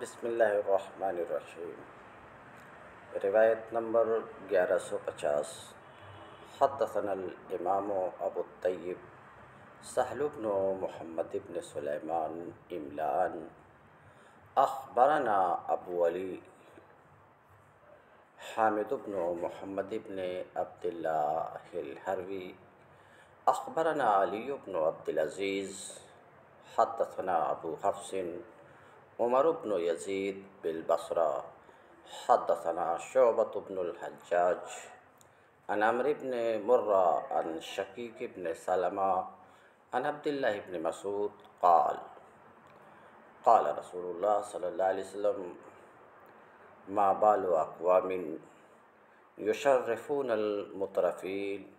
بسم اللہ الرحمن الرحیم۔ روایت نمبر گیارہ سو پچاس۔ حدثنا الامام ابو الطیب، سہل بن محمد بن سلیمان املان۔ اخبرنا ابو علی، حامد بن محمد بن عبد اللہ الحروی۔ اخبرنا علی بن عبد العزیز حدثنا ابو حفص۔ عمر بن يزيد بالبصرة حدثنا شعبة بن الحجاج عن عمر بن مرة عن شقيق بن سلمة عن عبد الله بن مسعود قال قال رسول الله صلى الله عليه وسلم ما بال أقوام يشرفون المترفين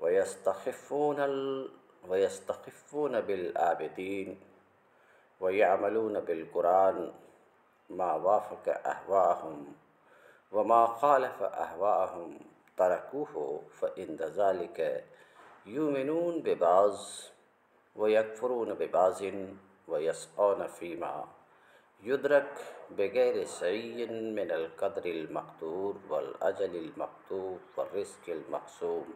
ويستخفون ال... ويستخفون بالآبدين ويعملون بالقرآن ما وافق أهواءهم وما خالف أهواءهم تركوه فإن ذلك يؤمنون ببعض ويكفرون ببعض ويسعون فيما يدرك بغير سعي من القدر المقدور والأجل المكتوب والرزق المقسوم.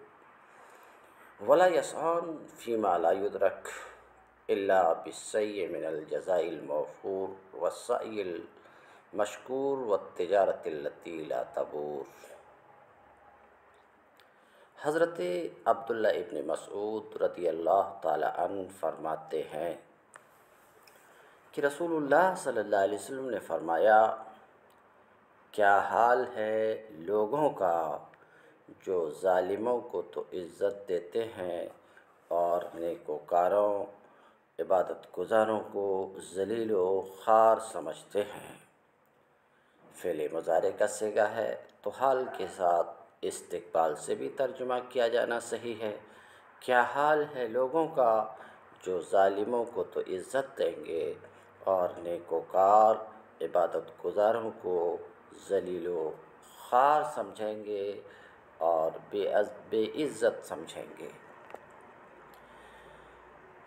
ولا يسعون فيما لا يدرك. إلا بالسعي من الجزاء الموفور والسعي المشكور والتجارة التي لا تبور. حضرت عبداللہ ابن مسعود رضی اللہ تعالی عنہ فرماتے ہیں کہ رسول اللہ صلی اللہ علیہ وسلم نے فرمایا، کیا حال ہے لوگوں کا جو ظالموں کو تو عزت دیتے ہیں اور نیکوکاروں عبادت گزاروں کو ذلیل و خار سمجھتے ہیں۔ فعل مظاہرے کا سگا ہے، تو حال کے ساتھ استقبال سے بھی ترجمہ کیا جانا صحیح ہے۔ کیا حال ہے لوگوں کا جو ظالموں کو تو عزت دیں گے اور نیکوکار عبادت گزاروں کو ذلیل و خار سمجھیں گے اور بے بے عزت سمجھیں گے؟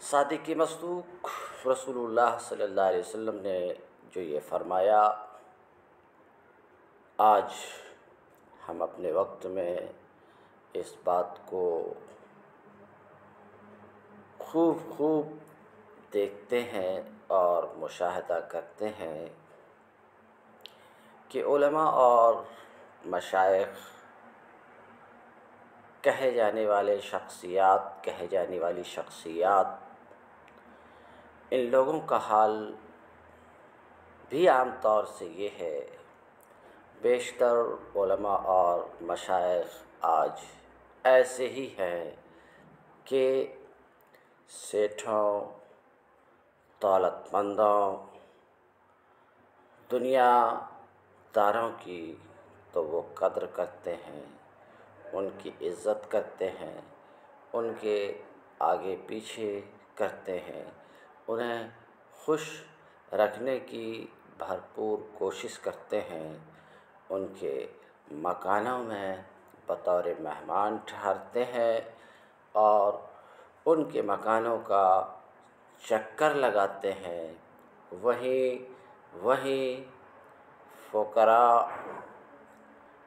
صادق مصدوق رسول اللہ صلی اللہ علیہ وسلم نے جو یہ فرمایا، آج ہم اپنے وقت میں اس بات کو خوب خوب دیکھتے ہیں اور مشاہدہ کرتے ہیں کہ علماء اور مشائق کہے جانے والے شخصیات، کہے جانے والی شخصیات ان لوگوں کا حال بھی عام طور سے یہ ہے۔ بیشتر علماء اور مشائق آج ایسے ہی ہیں کہ سیٹھوں دولت مندوں دنیا داروں کی تو وہ قدر کرتے ہیں، ان کی عزت کرتے ہیں، ان کے آگے پیچھے کرتے ہیں۔ انہیں خوش رکھنے کی بھرپور کوشش کرتے ہیں۔ ان کے مکانوں میں بطور مہمان ٹھہرتے ہیں اور ان کے مکانوں کا چکر لگاتے ہیں۔ وہیں وہیں فقراء،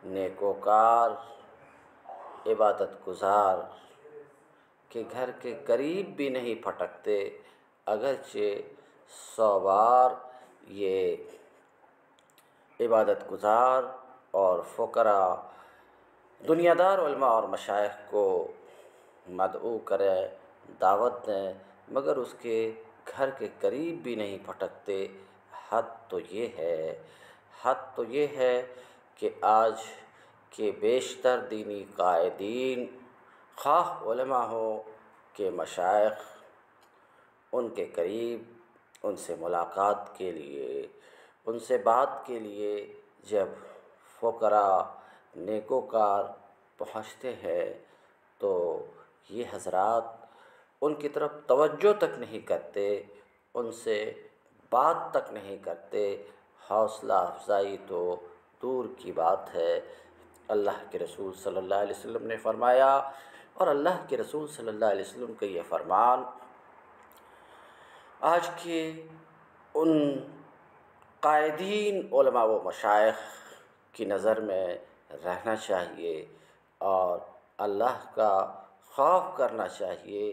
نیکوکار، عبادت گزار کے گھر کے قریب بھی نہیں پھٹکتے۔ اگرچہ سو بار یہ عبادت گزار اور فقراء دنیا دار علماء اور مشائق کو مدعو کریں دعوت دیں، مگر اس کے گھر کے قریب بھی نہیں پھٹکتے۔ حد تو یہ ہے، حد تو یہ ہے کہ آج کے بیشتر دینی قائدین خواہ علماء ہوں کہ مشائق ان کے قریب، ان سے ملاقات کے لیے، ان سے بات کے لیے جب فقراء نیکوکار پہنچتے ہیں، تو یہ حضرات ان کی طرف توجہ تک نہیں کرتے، ان سے بات تک نہیں کرتے۔ حوصلہ افزائی تو دور کی بات ہے۔ اللہ کے رسول صلی اللہ علیہ وسلم نے فرمایا، اور اللہ کے رسول صلی اللہ علیہ وسلم کا یہ فرمان آج کے ان قائدین علماء و مشائق کی نظر میں رہنا چاہیے اور اللہ کا خوف کرنا چاہیے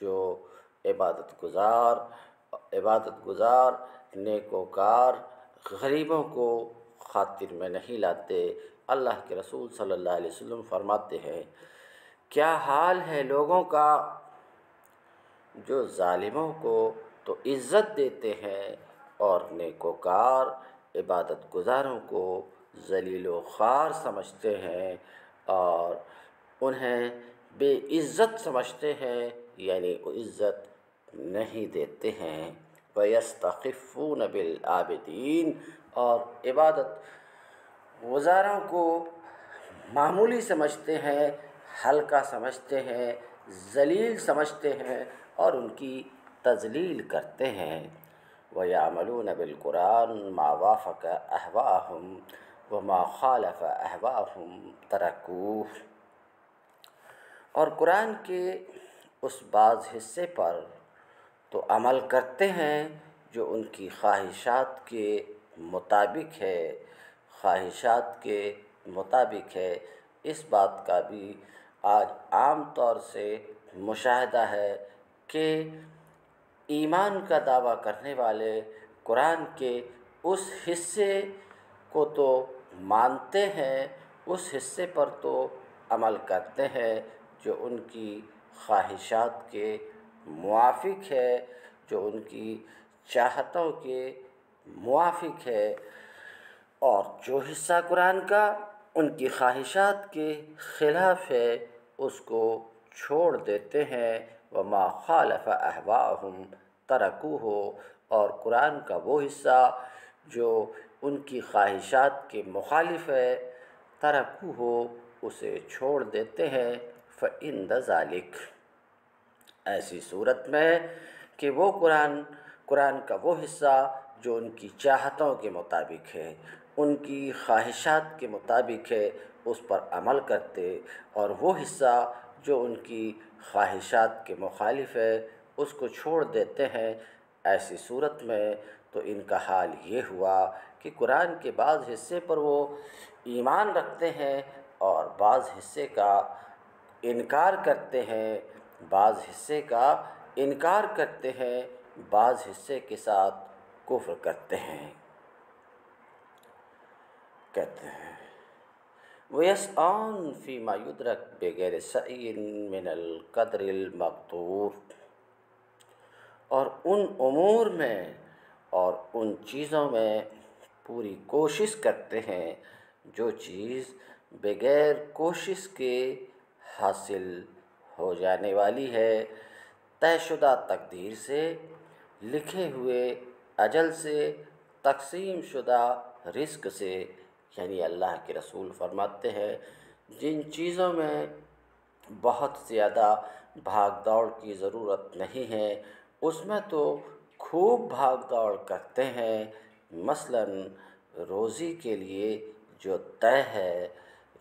جو عبادت گزار عبادت گزار نیک وکار غریبوں کو خاطر میں نہیں لاتے۔ اللہ کے رسول صلی اللہ علیہ وسلم فرماتے ہیں، کیا حال ہے لوگوں کا جو ظالموں کو تو عزت دیتے ہیں اور نیک وکار عبادت گزاروں کو ذلیل و خوار سمجھتے ہیں اور انہیں بے عزت سمجھتے ہیں یعنی عزت نہیں دیتے ہیں۔ وَيَسْتَخِفُّونَ بِالْعَابِدِينَ اور عبادت گزاروں کو معمولی سمجھتے ہیں، ہلکا سمجھتے ہیں، ذلیل سمجھتے ہیں اور ان کی تذلیل کرتے ہیں۔ وہ وَيَعْمَلُونَ بِالْقُرْآنِ مَا وَافَقَ أَهْوَاءَهُمْ وَمَا خَالَفَ أَهْوَاءَهُمْ تَرَكُوهُ۔ اور قرآن کے اس بعض حصے پر تو عمل کرتے ہیں جو ان کی خواہشات کے مطابق ہے۔ خواہشات کے مطابق ہے۔ اس بات کا بھی آج عام طور سے مشاہدہ ہے کہ ایمان کا دعویٰ کرنے والے قرآن کے اس حصے کو تو مانتے ہیں، اس حصے پر تو عمل کرتے ہیں جو ان کی خواہشات کے موافق ہے، جو ان کی چاہتوں کے موافق ہے۔ اور جو حصہ قرآن کا ان کی خواہشات کے خلاف ہے، اس کو چھوڑ دیتے ہیں۔ وما خالف احواہم ترکو ہو اور قرآن کا وہ حصہ جو ان کی خواہشات کے مخالف ہے ترکو ہو اسے چھوڑ دیتے ہیں۔ فَإِنْ ذَلِكَ۔ ایسی صورت میں کہ وہ قرآن قرآن کا وہ حصہ جو ان کی چاہتوں کے مطابق ہے، ان کی خواہشات کے مطابق ہے، اس پر عمل کرتے۔ اور وہ حصہ جو ان کی خواہشات کے مخالف ہے، اس کو چھوڑ دیتے ہیں ایسی صورت میں۔ تو ان کا حال یہ ہوا کہ قرآن کے بعض حصے پر وہ ایمان رکھتے ہیں اور بعض حصے کا انکار کرتے ہیں۔ بعض حصے کا انکار کرتے ہیں، بعض حصے کے ساتھ کفر کرتے ہیں۔ کہتے ہیں وَيَسْعَانْ فِي مَا يُدْرَكْ بِغَيْرِ سَعِيٍ مِنَ الْقَدْرِ الْمَقْتُورِ اور ان امور میں اور ان چیزوں میں پوری کوشش کرتے ہیں، جو چیز بغیر کوشش کے حاصل ہو جانے والی ہے۔ طے شدہ تقدیر سے، لکھے ہوئے اجل سے، تقسیم شدہ رزق سے یعنی اللہ کے رسول فرماتے ہیں، جن چیزوں میں بہت زیادہ بھاگ دوڑ کی ضرورت نہیں ہے، اس میں تو خوب بھاگ دوڑ کرتے ہیں۔ مثلاً روزی کے لیے جو طے ہے،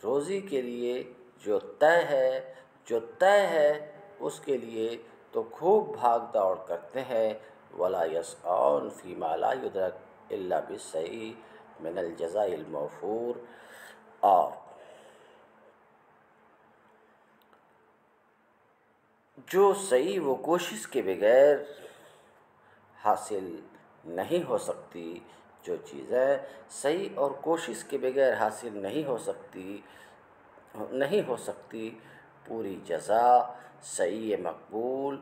روزی کے لیے جو طے ہے، جو طے ہے، اس کے لیے تو خوب بھاگ دوڑ کرتے ہیں۔ ولا یسعون فی ما لا یدرک الا بالصحیح من الجزاء الموفور. اور جو صحیح وہ کوشش کے بغیر حاصل نہیں ہو سکتی، جو چیزیں صحیح اور کوشش کے بغیر حاصل نہیں ہو سکتی، نہیں ہو سکتی، پوری جزا صحیح مقبول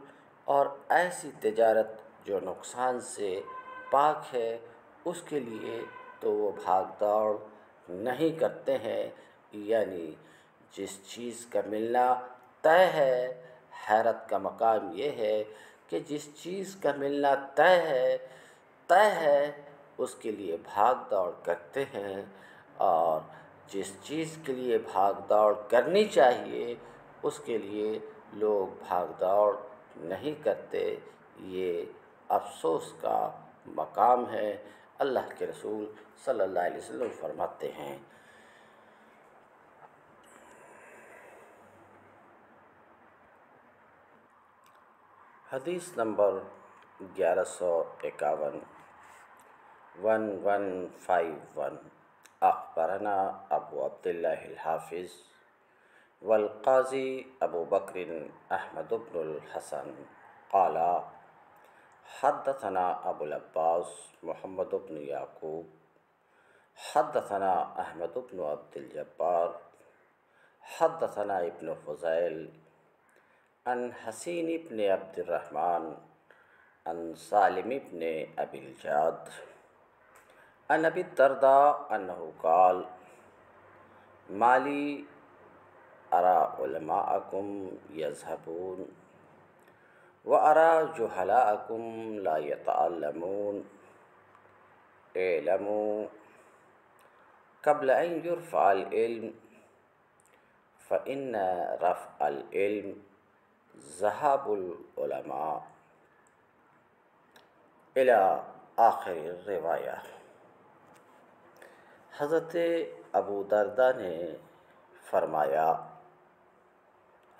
اور ایسی تجارت جو نقصان سے پاک ہے، اس کے لیے تو وہ بھاگ دوڑ نہیں کرتے ہیں۔ یعنی جس چیز کا ملنا طے ہے، حیرت کا مقام یہ ہے کہ جس چیز کا ملنا طے ہے طے ہے، اس کے لیے بھاگ دوڑ کرتے ہیں۔ اور جس چیز کے لیے بھاگ دوڑ کرنی چاہیے، اس کے لیے لوگ بھاگ دوڑ نہیں کرتے۔ یہ افسوس کا مقام ہے۔ اللہ کے رسول صلی اللہ علیہ وسلم فرماتے ہیں۔ حدیث نمبر گیارہ سو اکاون۔ ون ون فائیو ون اخبرنا ابو عبداللہ الحافظ والقاضی ابو بکر احمد بن الحسن۔ قال حدثنا ابو العباس محمد بن یعقوب، حدثنا احمد بن عبد الجبار، حدثنا ابن فضائل ان حسین ابن عبد الرحمن ان سالم ابن ابی الجاد ان ابی الدرداء انه قال، مالی ارا علماءکم یذهبون و ارا جہلاءکم لا يتعلمون اعلموا قبل أن يرفع العلم فإن رفع العلم ذهاب العلماء إلى آخر روایہ حضرت ابو دردہ نے فرمایا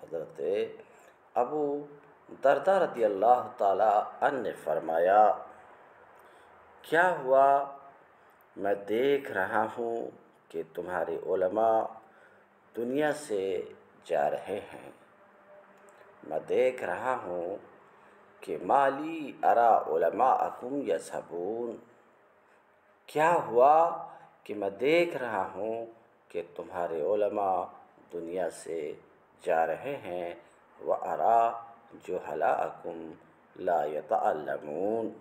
حضرت ابو دردہ رضی اللہ تعالی عنہ نے فرمایا، کیا ہوا؟ میں دیکھ رہا ہوں کہ تمہارے علماء دنیا سے جا رہے ہیں۔ میں دیکھ رہا ہوں کہ مالی ارا علماء اکم یا صبون کیا ہوا کہ میں دیکھ رہا ہوں کہ تمہارے علماء دنیا سے جا رہے ہیں؟ وہ ارا جو حلا اکم لا یتعلمون۔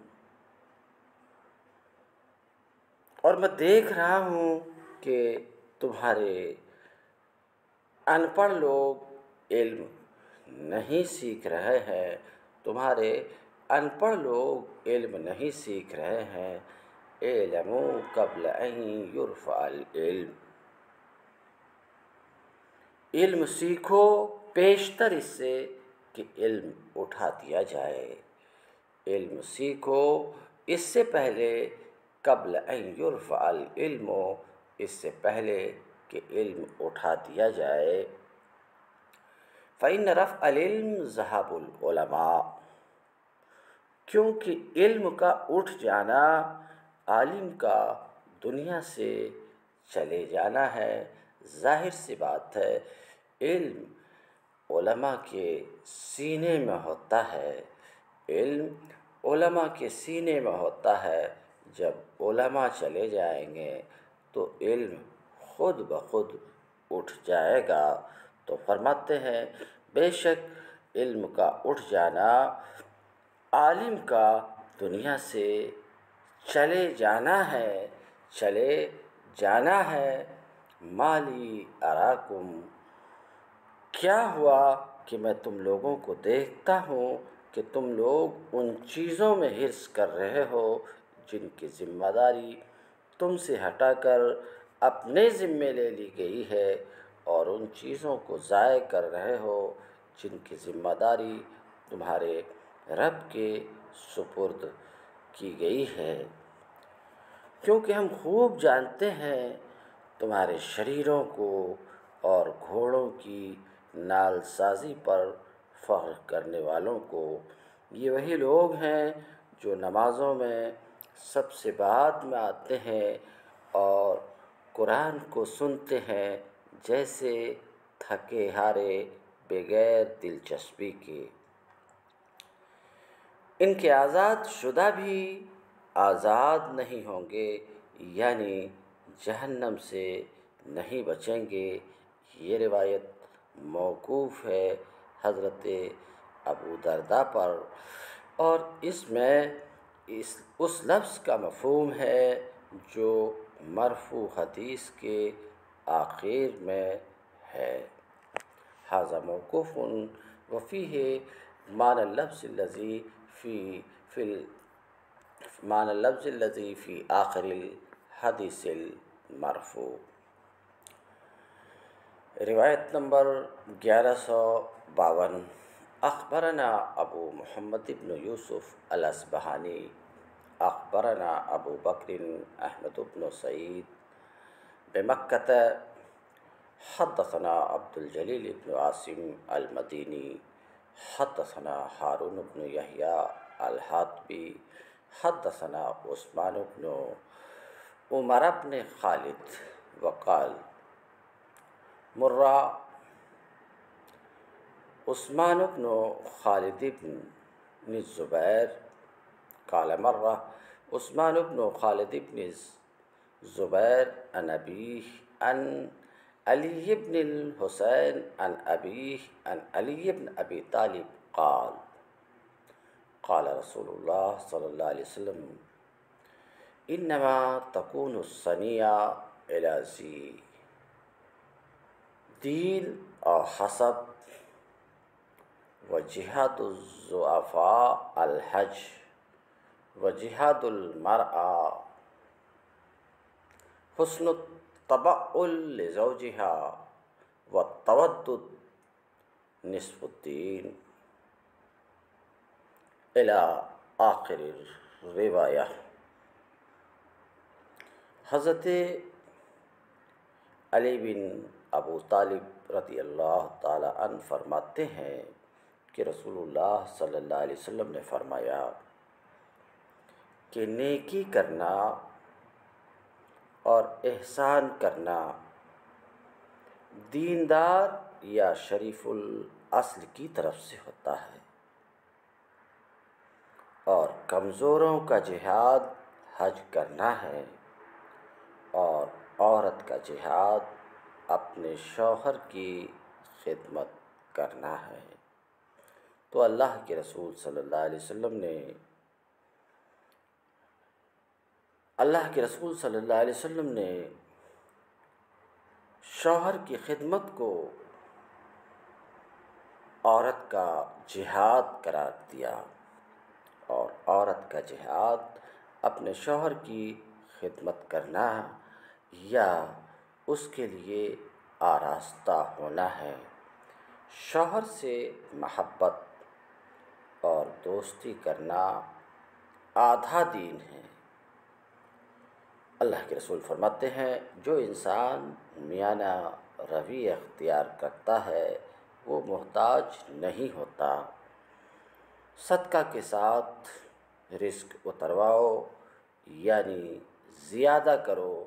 اور میں دیکھ رہا ہوں کہ تمہارے ان پڑھ لوگ علم نہیں سیکھ رہے ہیں، تمہارے ان پڑھ لوگ علم نہیں سیکھ رہے ہیں۔ علم قبل ان یرفع العلم۔ علم سیکھو، پیشتر اس سے۔ کہ علم اٹھا دیا جائے۔ علم سیکھو۔ اس سے پہلے قبل ان یرفع العلم، اس سے پہلے کہ علم اٹھا دیا جائے۔ فعن رف العلم ذہاب العلماء۔ کیونکہ علم کا اٹھ جانا عالم کا دنیا سے چلے جانا ہے، ظاہر سی بات ہے، علم علماء کے سینے میں ہوتا ہے۔ علم علماء کے سینے میں ہوتا ہے۔ جب علماء چلے جائیں گے تو علم خود بخود اٹھ جائے گا۔ تو فرماتے ہیں، بے شک علم کا اٹھ جانا عالم کا دنیا سے چلے جانا ہے۔ چلے جانا ہے۔ مالی اراکم کیا ہوا کہ میں تم لوگوں کو دیکھتا ہوں کہ تم لوگ ان چیزوں میں حرص کر رہے ہو جن کی ذمہ داری تم سے ہٹا کر اپنے ذمے لے لی گئی ہے اور ان چیزوں کو ضائع کر رہے ہو جن کی ذمہ داری تمہارے رب کے سپرد کی گئی ہے۔ کیونکہ ہم خوب جانتے ہیں تمہارے شریروں کو اور گھوڑوں کی نال سازی پر فخر کرنے والوں کو یہ وہی لوگ ہیں جو نمازوں میں سب سے بعد میں آتے ہیں اور قرآن کو سنتے ہیں جیسے تھکے ہارے بغیر دلچسپی کے۔ ان کے آزاد شدہ بھی آزاد نہیں ہوں گے یعنی جہنم سے نہیں بچیں گے، یہ روایت موقوف ہے حضرت ابو دردہ پر۔ اور اس میں اس اس لفظ کا مفہوم ہے جو مرفوع حدیث کے آخر میں ہے۔ حاضہ موقف وفی ہے مان لفظ الذی فی فی مان لفظ الذی فی آخر الحدیث المرفوع۔ روایت نمبر گیارہ سو باون۔ اخبرنا ابو محمد ابن یوسف الاسبہانی۔ اخبرنا ابو بکر احمد بن سعید۔ بمکت حدثنا عبد الجلیل ابن عاصم المدینی۔ حدثنا حارون بن یحییٰ الحاطبی۔ حدثنا عثمان بن عمر بن خالد۔ وقال مرة عثمان بن خالد بن الزبير قال مرة عثمان بن خالد بن الزبير عن أبيه عن علي بن الحسين عن أبيه عن علي بن أبي طالب قال قال رسول الله صلى الله عليه وسلم إنما تكون الصنيع إلى زيه دین اور حسب و جہاد الضعفاء الحج و جہاد المرأ حسن الطبع لزوجها و تودد نصف الدین الى آخر روایہ حضرت علی بن ابو طالب رضی اللہ تعالی عنہ فرماتے ہیں کہ رسول اللہ صلی اللہ علیہ وسلم نے فرمایا کہ نیکی کرنا اور احسان کرنا دیندار یا شریف الاصل کی طرف سے ہوتا ہے اور کمزوروں کا جہاد حج کرنا ہے اور عورت کا جہاد اپنے شوہر کی خدمت کرنا ہے۔ تو اللہ کے رسول صلی اللہ علیہ وسلم نے اللہ کے رسول صلی اللہ علیہ وسلم نے شوہر کی خدمت کو عورت کا جہاد قرار دیا اور عورت کا جہاد اپنے شوہر کی خدمت کرنا یا اس کے لیے آراستہ ہونا ہے۔ شوہر سے محبت اور دوستی کرنا آدھا دین ہے۔ اللہ کے رسول فرماتے ہیں، جو انسان میانہ روی اختیار کرتا ہے، وہ محتاج نہیں ہوتا۔ صدقہ کے ساتھ رزق اترواؤ یعنی زیادہ کرو۔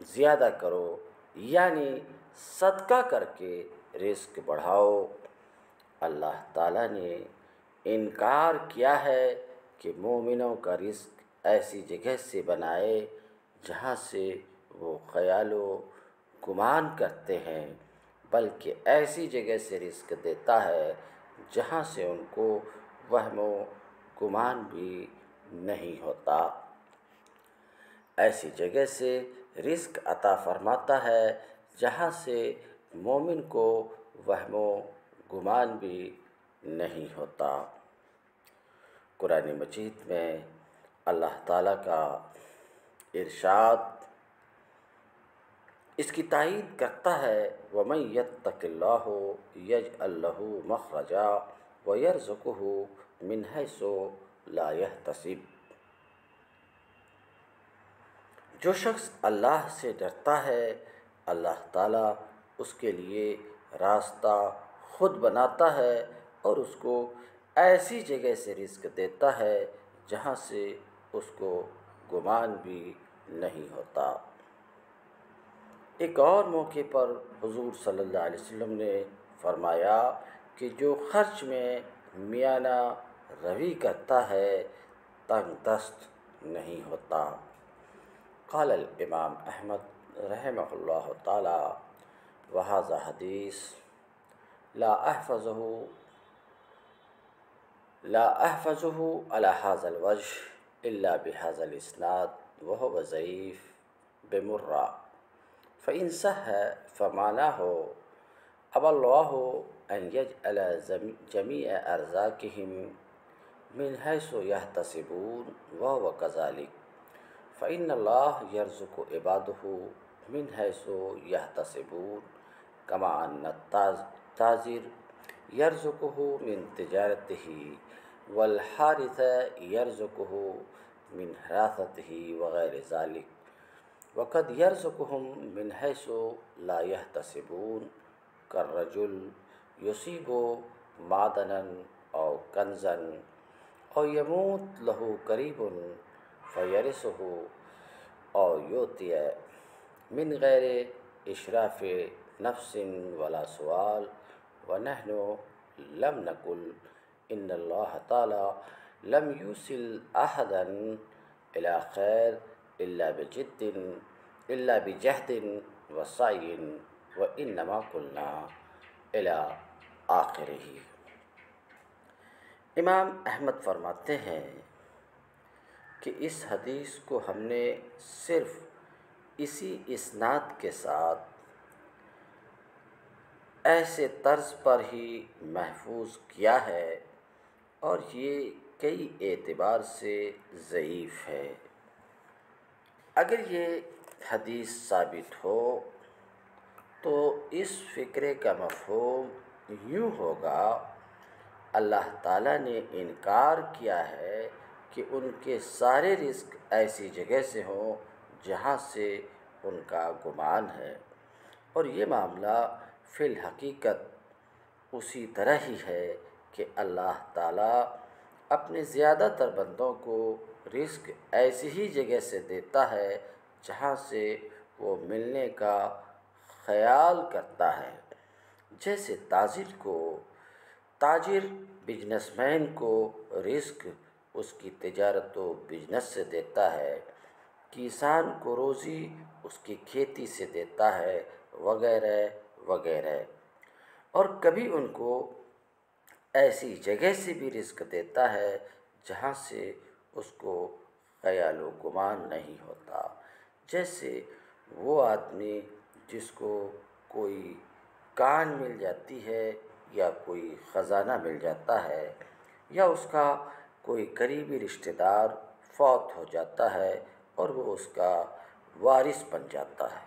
زیادہ کرو یعنی صدقہ کر کے رزق بڑھاؤ۔ اللہ تعالیٰ نے انکار کیا ہے کہ مومنوں کا رزق ایسی جگہ سے بنائے جہاں سے وہ خیال و گمان کرتے ہیں، بلکہ ایسی جگہ سے رزق دیتا ہے جہاں سے ان کو وہم و گمان بھی نہیں ہوتا۔ ایسی جگہ سے رزق عطا فرماتا ہے، جہاں سے مومن کو وہم و گمان بھی نہیں ہوتا۔ قرآن مجید میں اللہ تعالیٰ کا ارشاد اس کی تائید کرتا ہے، وَمَن يَتَّقِ اللَّهُ يَجْعَل لَّهُ مَخْرَجًا وَيَرْزُقْهُ مِنْ حَيْثُ لَا يَحْتَسِبُ۔ جو شخص اللہ سے ڈرتا ہے، اللہ تعالیٰ اس کے لیے راستہ خود بناتا ہے اور اس کو ایسی جگہ سے رزق دیتا ہے جہاں سے اس کو گمان بھی نہیں ہوتا۔ ایک اور موقع پر حضور صلی اللہ علیہ وسلم نے فرمایا کہ جو خرچ میں میانہ روی کرتا ہے، تنگ دست نہیں ہوتا۔ قال الإمام أحمد رحمه الله تعالى وهذا حديث لا أحفظه لا أحفظه على هذا الوجه إلا بهذا الإسناد وهو ضعيف بمرة. فإن صح فمعناه أبى الله أن يجعل جميع أرزاقهم من حيث يحتسبون وهو كذلك. فعن اللہ یرز کو عباد ہو من حیث یحتسبون کما ان تاجر یرز کو ہو من تجارت ہی والحارث یرز کو ہو من حراثت ہی وغیر ذالک وقد یرز کو من حیث لا یحتسبون کر رجل یصیب معدنا او کنزن اور یموت لہو قریب فيرثه أو يؤتي من غير إشراف نفس ولا سؤال ونحن لم نقل إن الله تعالى لم يوصل أحدا إلى خير إلا بجد إلا بجهد وسعي وإنما قلنا إلى آخره. إمام أحمد فرماتے ہیں کہ اس حدیث کو ہم نے صرف اسی اسناد کے ساتھ ایسے طرز پر ہی محفوظ کیا ہے اور یہ کئی اعتبار سے ضعیف ہے۔ اگر یہ حدیث ثابت ہو تو اس فکرے کا مفہوم یوں ہوگا، اللہ تعالیٰ نے انکار کیا ہے کہ ان کے سارے رزق ایسی جگہ سے ہوں جہاں سے ان کا گمان ہے۔ اور یہ معاملہ فی الحقیقت اسی طرح ہی ہے کہ اللہ تعالیٰ اپنے زیادہ تر بندوں کو رزق ایسی ہی جگہ سے دیتا ہے جہاں سے وہ ملنے کا خیال کرتا ہے۔ جیسے تاجر کو، تاجر بجنس مین کو رزق اس کی تجارت و بجنس سے دیتا ہے، کسان کو روزی اس کی کھیتی سے دیتا ہے، وغیرہ وغیرہ۔ اور کبھی ان کو ایسی جگہ سے بھی رزق دیتا ہے جہاں سے اس کو خیال و گمان نہیں ہوتا۔ جیسے وہ آدمی جس کو کوئی کان مل جاتی ہے یا کوئی خزانہ مل جاتا ہے یا اس کا کوئی قریبی رشتہ دار فوت ہو جاتا ہے اور وہ اس کا وارث بن جاتا ہے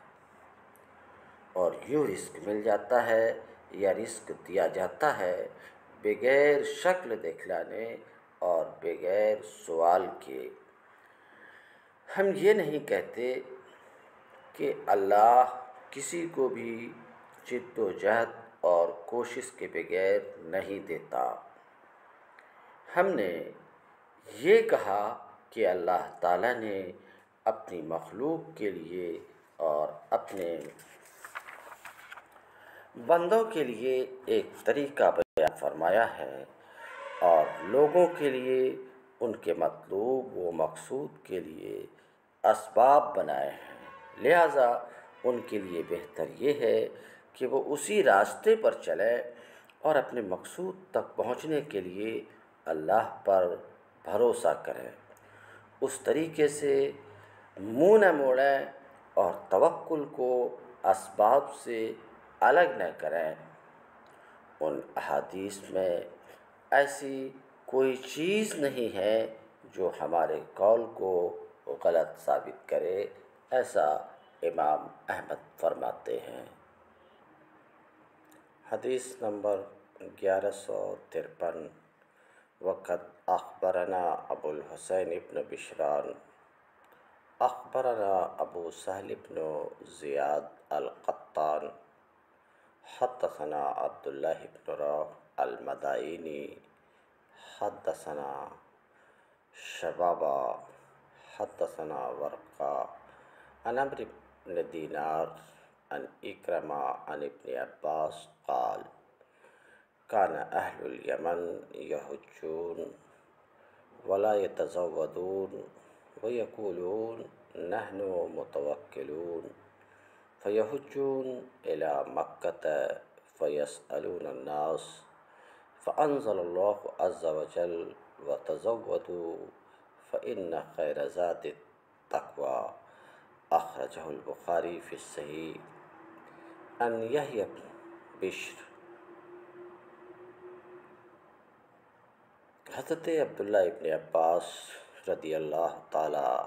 اور یوں رزق مل جاتا ہے یا رزق دیا جاتا ہے بغیر شکل دکھلانے اور بغیر سوال کے۔ ہم یہ نہیں کہتے کہ اللہ کسی کو بھی جد و جہد اور کوشش کے بغیر نہیں دیتا۔ ہم نے یہ کہا کہ اللہ تعالیٰ نے اپنی مخلوق کے لیے اور اپنے بندوں کے لیے ایک طریقہ بیان فرمایا ہے اور لوگوں کے لیے ان کے مطلوب و مقصود کے لیے اسباب بنائے ہیں۔ لہٰذا ان کے لیے بہتر یہ ہے کہ وہ اسی راستے پر چلے اور اپنے مقصود تک پہنچنے کے لیے اللہ پر بھروسہ کریں۔ اس طریقے سے منہ نہ موڑیں اور توکل کو اسباب سے الگ نہ کریں۔ ان احادیث میں ایسی کوئی چیز نہیں ہے جو ہمارے قول کو غلط ثابت کرے، ایسا امام احمد فرماتے ہیں۔ حدیث نمبر گیارہ سو ترپن، وقت اخبرنا ابو الحسین ابن بشران. اخبرنا ابو سہل ابن زیاد القطان. حدثنا عبداللہ ابن روح المدائنی حدثنا شبابا. حدثنا ورقا. انبر بن دینار عن اکرما عن ابن عباس قال كان أهل اليمن يهجون ولا يتزودون ويقولون نحن متوكلون. فيهجون إلى مكة فيسألون الناس. فأنزل الله عز وجل وتزودوا فإن خير زاد التقوى. أخرجه البخاري في الصحيح. أن يحيى بشر حضرت عبداللہ ابن عباس رضی اللہ تعالی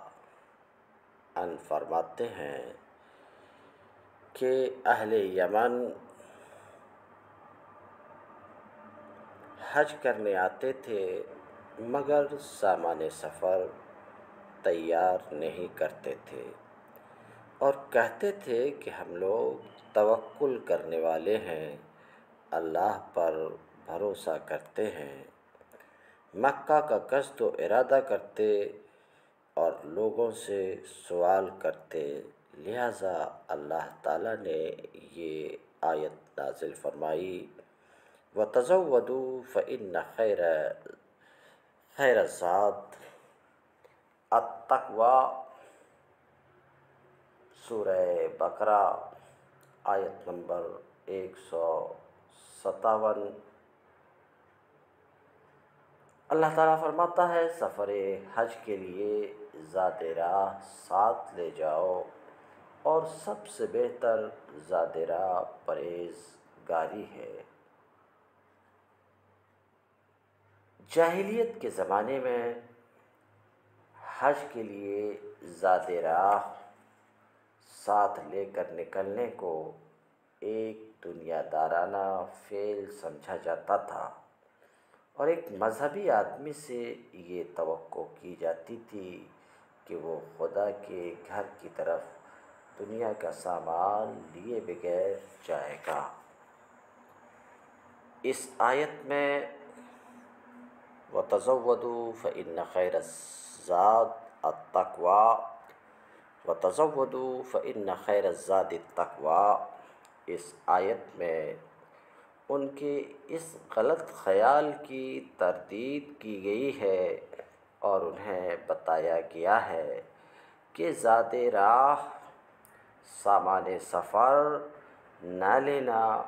ان فرماتے ہیں کہ اہل یمن حج کرنے آتے تھے مگر سامان سفر تیار نہیں کرتے تھے اور کہتے تھے کہ ہم لوگ توکل کرنے والے ہیں، اللہ پر بھروسہ کرتے ہیں۔ مکہ کا قصد و ارادہ کرتے اور لوگوں سے سوال کرتے۔ لہٰذا اللہ تعالیٰ نے یہ آیت نازل فرمائی۔ و تضودو فعن خیر خیر ذات اتقوا سورہ بقرہ، آیت نمبر ایک سو ستاون۔ اللہ تعالیٰ فرماتا ہے، سفر حج کے لیے ذات راہ ساتھ لے جاؤ اور سب سے بہتر ذات راہ پرہیز گاری ہے۔ جاہلیت کے زمانے میں حج کے لیے ذات راہ ساتھ لے کر نکلنے کو ایک دنیا دارانہ فعل سمجھا جاتا تھا۔ اور ایک مذہبی آدمی سے یہ توقع کی جاتی تھی کہ وہ خدا کے گھر کی طرف دنیا کا سامان لیے بغیر جائے گا۔ اس آیت میں و تضودو فعن خیر ذات التقوا و تضودو فعن خیر ذات التقوا اس آیت میں ان کے اس غلط خیال کی تردید کی گئی ہے اور انہیں بتایا گیا ہے کہ ذات راہ، سامان سفر، نہ لینا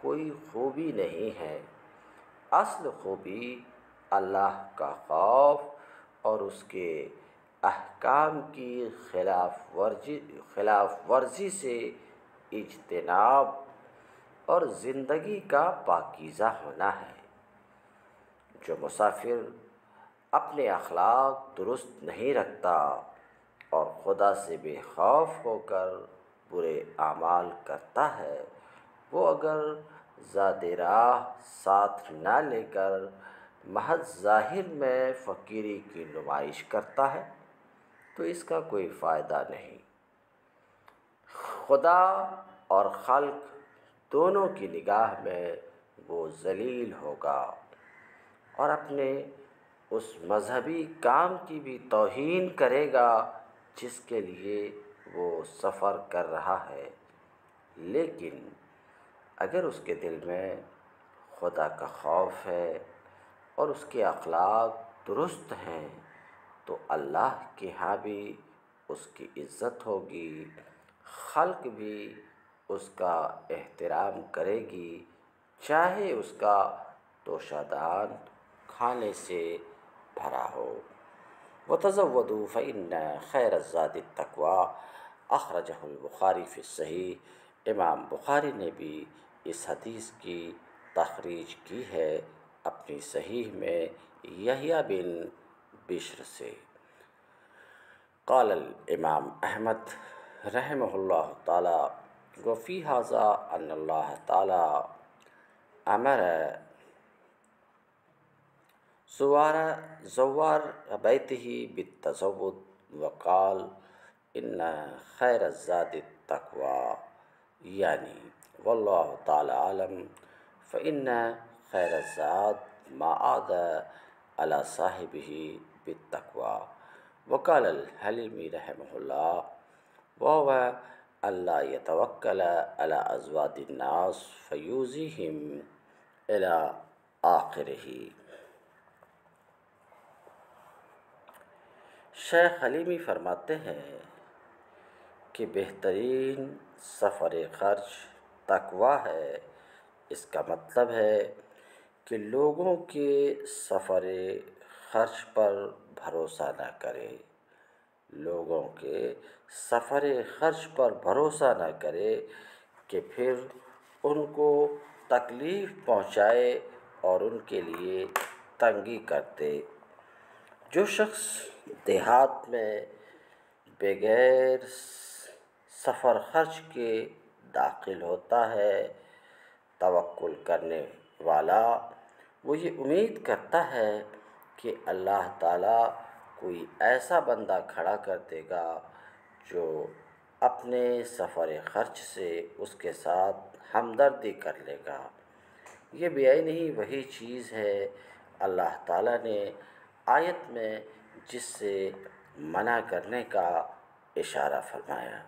کوئی خوبی نہیں ہے۔ اصل خوبی اللہ کا خوف اور اس کے احکام کی خلاف ورزی خلاف ورزی سے اجتناب اور زندگی کا پاکیزہ ہونا ہے۔ جو مسافر اپنے اخلاق درست نہیں رکھتا اور خدا سے بے خوف ہو کر برے اعمال کرتا ہے، وہ اگر زاد راہ ساتھ نہ لے کر محض ظاہر میں فقیری کی نمائش کرتا ہے، تو اس کا کوئی فائدہ نہیں۔ خدا اور خلق دونوں کی نگاہ میں وہ ذلیل ہوگا اور اپنے اس مذہبی کام کی بھی توہین کرے گا جس کے لیے وہ سفر کر رہا ہے۔ لیکن اگر اس کے دل میں خدا کا خوف ہے اور اس کے اخلاق درست ہیں، تو اللہ کے ہاں بھی اس کی عزت ہوگی، خلق بھی اس کا احترام کرے گی۔ چاہے اس کا توشہ دان کھانے سے بھرا ہو۔ و تضودو فعن خیر الزاد تقوا اخرجہ البخاری فی امام بخاری نے بھی اس حدیث کی تخریج کی ہے اپنی صحیح میں یحییٰ بن بشر سے۔ قال الامام احمد رحمہ اللہ تعالی۔ وفي هذا أن الله تعالى أمر زوار زوار بيته بالتزود وقال إن خير الزاد التقوى. يعني والله تعالى أعلم. فإن خير الزاد ما عاد على صاحبه بالتقوى. وقال الهلمي رحمه الله وهو اللہ يتوکل على ازواد الناس فیوزیہم الى آخرہ۔ شیخ حلیمی فرماتے ہیں کہ بہترین سفر خرچ تقوا ہے۔ اس کا مطلب ہے کہ لوگوں کے سفر خرچ پر بھروسہ نہ کرے لوگوں کے سفر خرچ پر بھروسہ نہ کرے کہ پھر ان کو تکلیف پہنچائے اور ان کے لیے تنگی کرتے۔ جو شخص دیہات میں بغیر سفر خرچ کے داخل ہوتا ہے، توکل کرنے والا وہ یہ امید کرتا ہے کہ اللہ تعالیٰ کوئی ایسا بندہ کھڑا کر دے گا جو اپنے سفر خرچ سے اس کے ساتھ ہمدردی کر لے گا۔ یہ بے نہیں، وہی چیز ہے۔ اللہ تعالیٰ نے آیت میں جس سے منع کرنے کا اشارہ فرمایا۔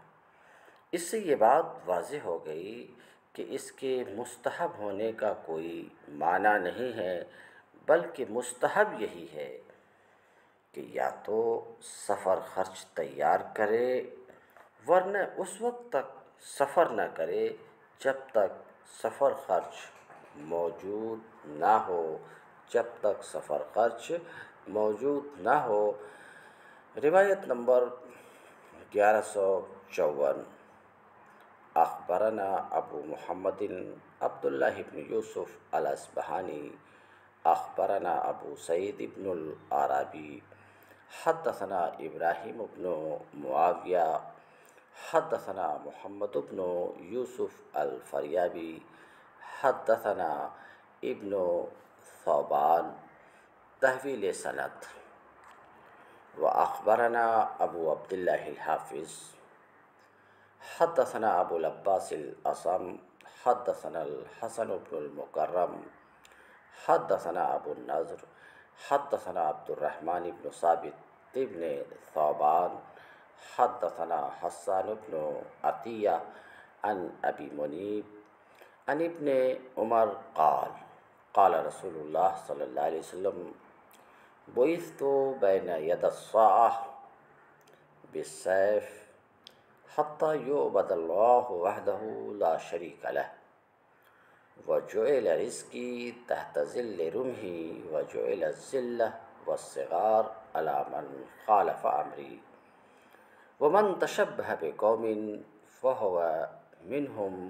اس سے یہ بات واضح ہو گئی کہ اس کے مستحب ہونے کا کوئی معنی نہیں ہے، بلکہ مستحب یہی ہے۔ کہ یا تو سفر خرچ تیار کرے، ورنہ اس وقت تک سفر نہ کرے جب تک سفر خرچ موجود نہ ہو۔ جب تک سفر خرچ موجود نہ ہو۔ روایت نمبر گیارہ سو چون۔ اخبرنا ابو محمد عبداللہ ابن یوسف الاسبہانی۔ اخبرنا ابو سعید ابن العرابی۔ حدثنا ابراہیم ابن معاویہ، حدثنا محمد ابن یوسف الفریابی، حدثنا ابن ثوبان، تحویل صنعت و اخبرنا ابو عبداللہ الحافظ۔ حدثنا ابو العباس الاسم۔ حدثنا الحسن بن المکرم۔ حدثنا ابو النظر حدثنا عبد الرحمن بن ثابت ابن ثوبان حدثنا حسان بن عطیہ عن ابی منیب عن ابن عمر قال قال رسول اللہ صلی اللہ علیہ وسلم، بعثت بین ید الصاع بالسیف حتیٰ یعبد اللہ وحدہ لا شریک له. وجعل رزقی تحت ذل رمحی وجعل الذلہ والصغار على من خالف امری ومن تشبہ بقوم فهو منہم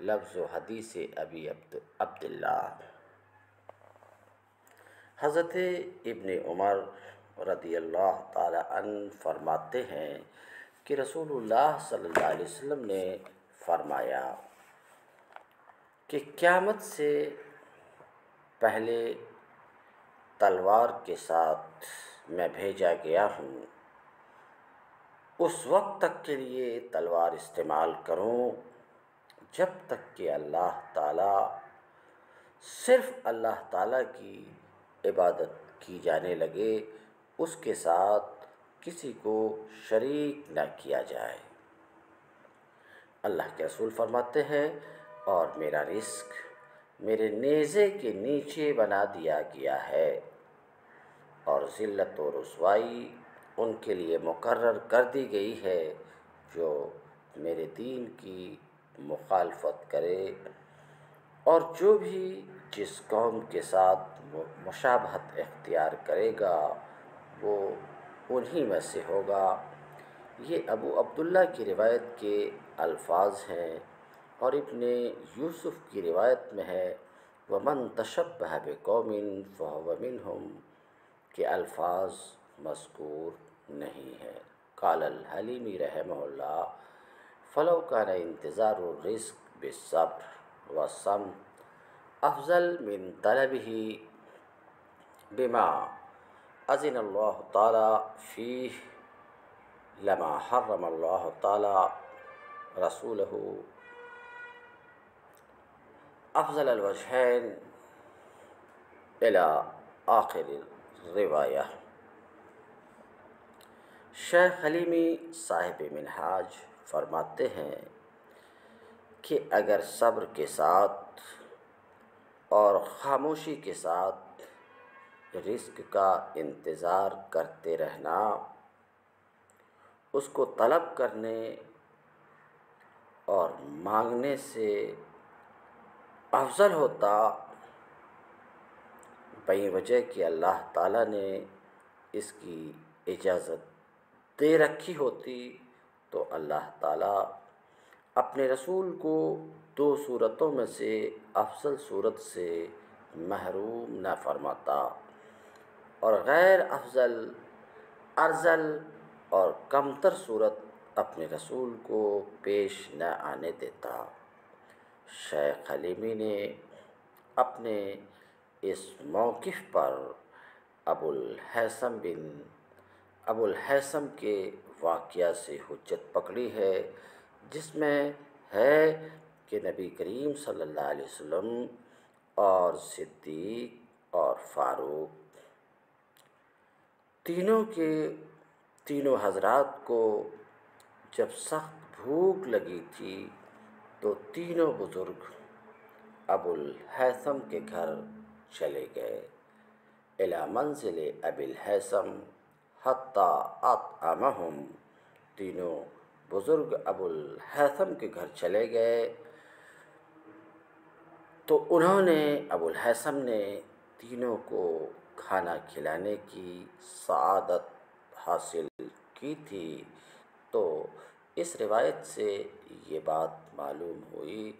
لفظ و حدیث ابی عبد عبداللہ حضرت ابن عمر رضی اللہ تعالی عنہ فرماتے ہیں کہ رسول اللہ صلی اللہ علیہ وسلم نے فرمایا کہ قیامت سے پہلے تلوار کے ساتھ میں بھیجا گیا ہوں۔ اس وقت تک کے لیے تلوار استعمال کروں۔ جب تک کہ اللہ تعالیٰ، صرف اللہ تعالیٰ کی عبادت کی جانے لگے، اس کے ساتھ کسی کو شریک نہ کیا جائے۔ اللہ کے رسول فرماتے ہیں اور میرا رزق میرے نیزے کے نیچے بنا دیا گیا ہے۔ اور ذلت و رسوائی ان کے لیے مقرر کر دی گئی ہے جو میرے دین کی مخالفت کرے۔ اور جو بھی جس قوم کے ساتھ مشابہت اختیار کرے گا، وہ انہی میں سے ہوگا۔ یہ ابو عبداللہ کی روایت کے الفاظ ہیں۔ اور ابن یوسف کی روایت میں ہے، ومن تشبہ بقوم فہو منہم کے الفاظ مذکور نہیں ہیں قال الحلیمی رحمہ اللہ، فلو کان انتظار الرزق بالصبر والصمت افضل من طلبه بما اذن اللہ تعالیٰ فی لما حرم اللہ تعالیٰ رسول افضل الوجحین الى آخر روایہ شیخ حلیمی صاحب منہاج فرماتے ہیں کہ اگر صبر کے ساتھ اور خاموشی کے ساتھ رزق کا انتظار کرتے رہنا، اس کو طلب کرنے اور مانگنے سے افضل ہوتا۔ بئی وجہ کہ اللہ تعالیٰ نے اس کی اجازت دے رکھی ہوتی تو اللہ تعالیٰ اپنے رسول کو دو صورتوں میں سے افضل صورت سے محروم نہ فرماتا اور غیر افضل، ارزل اور کمتر صورت اپنے رسول کو پیش نہ آنے دیتا۔ شیخ حلیمی نے اپنے اس موقف پر ابو الحسم بن ابو الحسم کے واقعہ سے حجت پکڑی ہے، جس میں ہے کہ نبی کریم صلی اللہ علیہ وسلم اور صدیق اور فاروق تینوں کے تینوں حضرات کو جب سخت بھوک لگی تھی تو تینوں بزرگ ابو الحیثم کے گھر چلے گئے۔ الا منزل ابی الحیثم حتیٰ اطعمہم۔ تینوں بزرگ ابو الحیثم کے گھر چلے گئے۔ تو انہوں نے ابو الحیثم نے تینوں کو کھانا کھلانے کی سعادت حاصل کی تھی۔ تو اس روایت سے یہ بات معلوم ہوئی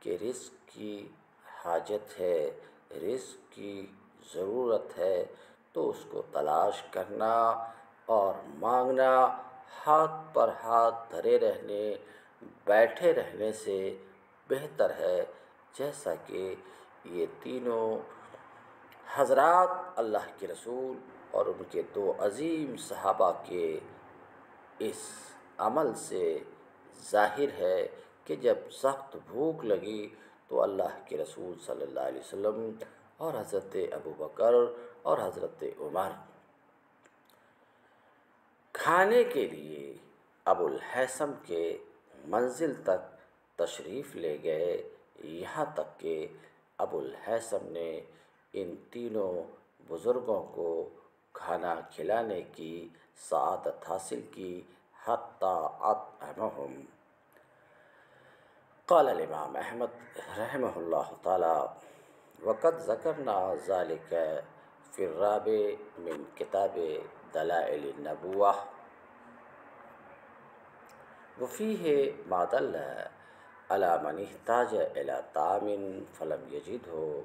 کہ رزق کی حاجت ہے، رزق کی ضرورت ہے تو اس کو تلاش کرنا اور مانگنا ہاتھ پر ہاتھ دھرے رہنے، بیٹھے رہنے سے بہتر ہے۔ جیسا کہ یہ تینوں حضرات اللہ کے رسول اور ان کے دو عظیم صحابہ کے اس عمل سے ظاہر ہے۔ کہ جب سخت بھوک لگی تو اللہ کے رسول صلی اللہ علیہ وسلم اور حضرت ابو بکر اور حضرت عمر کھانے کے لیے ابو الحسم کے منزل تک تشریف لے گئے۔ یہاں تک کہ ابو الحسم نے ان تینوں بزرگوں کو کھانا کھلانے کی سعادت حاصل کی۔ حتیٰ اطعمہم۔ قال الإمام أحمد رحمه الله تعالى وقد ذكرنا ذلك في الرابع من كتاب دلائل النبوة. وفيه ما دل على من احتاج إلى طعام فلم يجده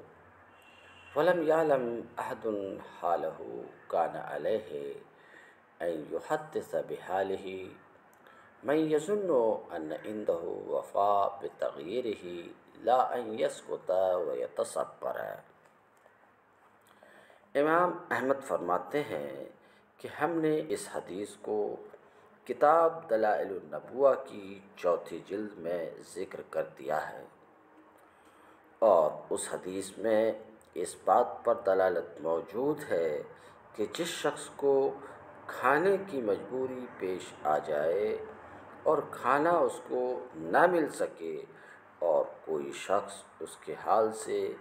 ولم يعلم أحد حاله كان عليه أن يحدث بحاله. من يظن ان عنده وفاء بتغييره لا ان يسكت ويتصبر امام احمد فرماتے ہیں کہ ہم نے اس حدیث کو کتاب دلائل النبوہ کی چوتھی جلد میں ذکر کر دیا ہے اور اس حدیث میں اس بات پر دلالت موجود ہے کہ جس شخص کو کھانے کی مجبوری پیش آ جائے اور کھانا اس کو نہ مل سکے اور کوئی شخص اس کے حال سے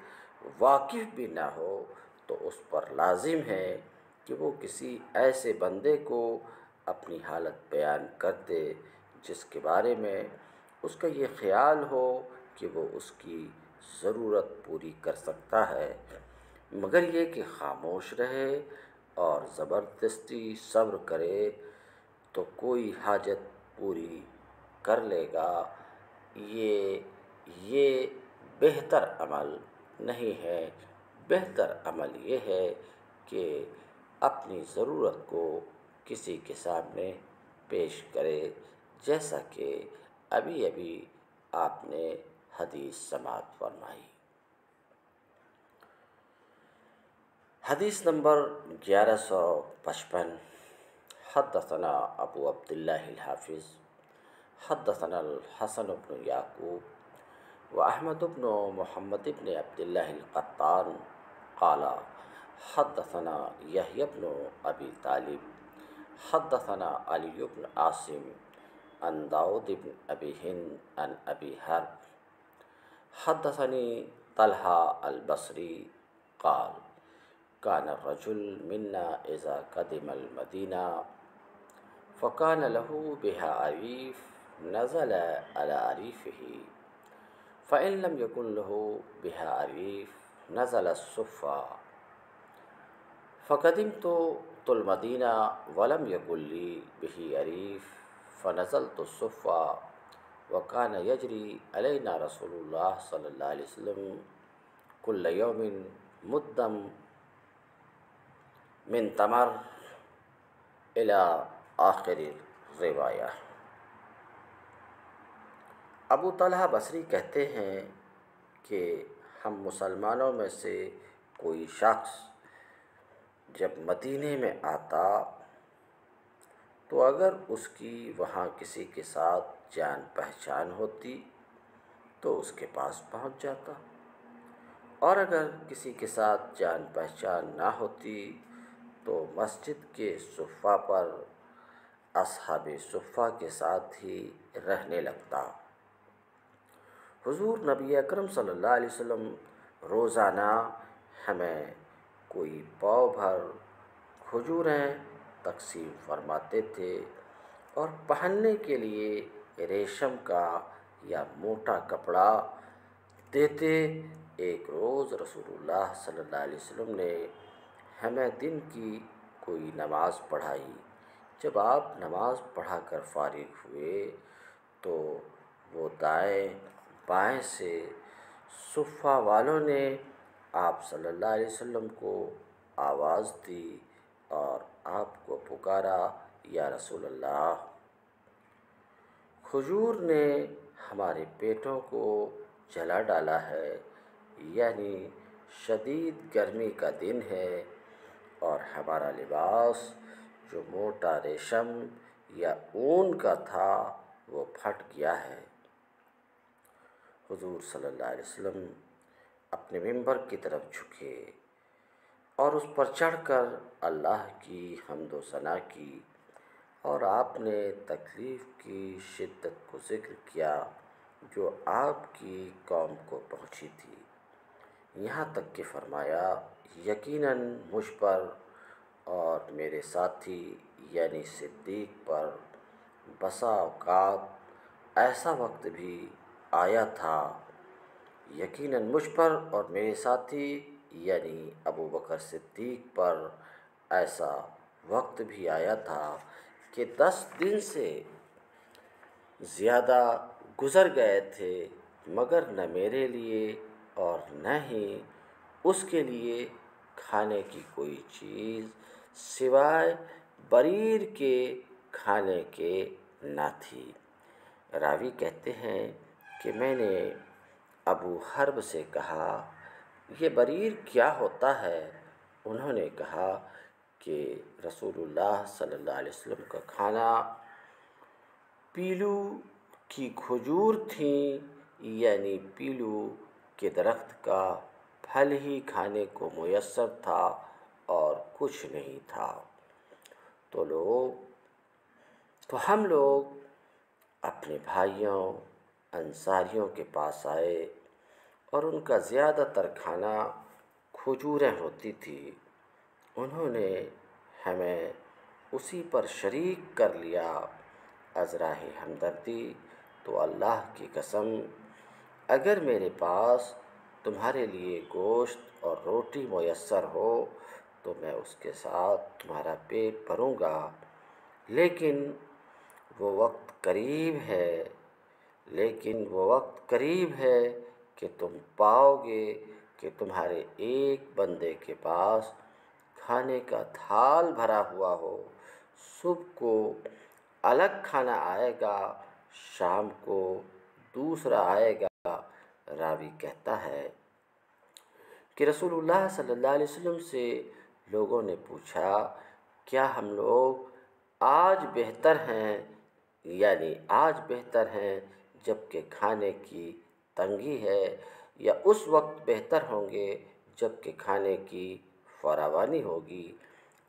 واقف بھی نہ ہو تو اس پر لازم ہے کہ وہ کسی ایسے بندے کو اپنی حالت بیان کر دے جس کے بارے میں اس کا یہ خیال ہو کہ وہ اس کی ضرورت پوری کر سکتا ہے۔ مگر یہ کہ خاموش رہے اور زبردستی صبر کرے تو کوئی حاجت پوری کر لے گا۔ یہ یہ بہتر عمل نہیں ہے۔ بہتر عمل یہ ہے کہ اپنی ضرورت کو کسی کے سامنے پیش کرے، جیسا کہ ابھی ابھی آپ نے حدیث سماعت فرمائی۔ حدیث نمبر گیارہ سو پچپن۔ حدثنا أبو عبداللہ الحافظ حدثنا الحسن بن یعقوب و احمد بن محمد بن عبداللہ القطان قال حدثنا یحیی بن ابی طالب حدثنا علی بن عاصم عن داود بن ابی ہند عن ابی حرب حدثني طلحة البصري قال كان الرجل منا إذا قدم المدينة فكان له بها عريف نزل على عريفه. فإن لم يكن له بها عريف نزل الصفا. فقدمت المدينة ولم يكن لي به عريف فنزلت الصفا. وکان یجری علینا رسول اللہ صلی اللہ علیہ وسلم کل یوم مدم من تمر إلى آخر روایہ۔ ابو طلحہ بصری کہتے ہیں کہ ہم مسلمانوں میں سے کوئی شخص جب مدینے میں آتا تو اگر اس کی وہاں کسی کے ساتھ جان پہچان ہوتی تو اس کے پاس پہنچ جاتا۔ اور اگر کسی کے ساتھ جان پہچان نہ ہوتی تو مسجد کے صفہ پر اصحاب صفہ کے ساتھ ہی رہنے لگتا۔ حضور نبی اکرم صلی اللہ علیہ وسلم روزانہ ہمیں کوئی پاؤ بھر کھجوریں تقسیم فرماتے تھے اور پہننے کے لیے ریشم کا یا موٹا کپڑا دیتے۔ ایک روز رسول اللہ صلی اللہ علیہ وسلم نے ہمیں دن کی کوئی نماز پڑھائی۔ جب آپ نماز پڑھا کر فارغ ہوئے تو وہ دائیں بائیں سے صفہ والوں نے آپ صلی اللہ علیہ وسلم کو آواز دی اور آپ کو پکارا، یا رسول اللہ، کھجور نے ہمارے پیٹوں کو جلا ڈالا ہے یعنی شدید گرمی کا دن ہے اور ہمارا لباس جو موٹا ریشم یا اون کا تھا، وہ پھٹ گیا ہے۔ حضور صلی اللہ علیہ وسلم اپنے ممبر کی طرف جھکے اور اس پر چڑھ کر اللہ کی حمد و ثناء کی اور آپ نے تکلیف کی شدت کو ذکر کیا جو آپ کی قوم کو پہنچی تھی۔ یہاں تک کہ فرمایا، یقیناً مجھ پر اور میرے ساتھی یعنی صدیق پر بسا اوقات ایسا وقت بھی آیا تھا۔ یقیناً مجھ پر اور میرے ساتھی یعنی ابو بکر صدیق پر ایسا وقت بھی آیا تھا کہ دس دن سے زیادہ گزر گئے تھے، مگر نہ میرے لیے اور نہ ہی اس کے لیے کھانے کی کوئی چیز سوائے بریر کے کھانے کے نہ تھی۔ راوی کہتے ہیں کہ میں نے ابو حرب سے کہا، یہ بریر کیا ہوتا ہے؟ انہوں نے کہا کہ رسول اللہ صلی اللہ علیہ وسلم کا کھانا پیلو کی کھجور تھیں یعنی پیلو کے درخت کا پھل ہی کھانے کو میسر تھا۔ اور کچھ نہیں تھا۔ تو لوگ، تو ہم لوگ اپنے بھائیوں، انصاریوں کے پاس آئے اور ان کا زیادہ تر کھانا کھجوریں ہوتی تھی۔ انہوں نے ہمیں اسی پر شریک کر لیا۔ ازراہ ہمدردی، تو اللہ کی قسم، اگر میرے پاس تمہارے لیے گوشت اور روٹی میسر ہو تو میں اس کے ساتھ تمہارا پیٹ بھروں گا۔ لیکن وہ وقت قریب ہے، لیکن وہ وقت قریب ہے کہ تم پاؤ گے کہ تمہارے ایک بندے کے پاس کھانے کا تھال بھرا ہوا ہو۔ صبح کو الگ کھانا آئے گا، شام کو دوسرا آئے گا، راوی کہتا ہے کہ رسول اللہ صلی اللہ علیہ وسلم سے لوگوں نے پوچھا، کیا ہم لوگ آج بہتر ہیں؟ یعنی آج بہتر ہیں جبکہ کھانے کی تنگی ہے، یا اس وقت بہتر ہوں گے جبکہ کھانے کی فراوانی ہوگی۔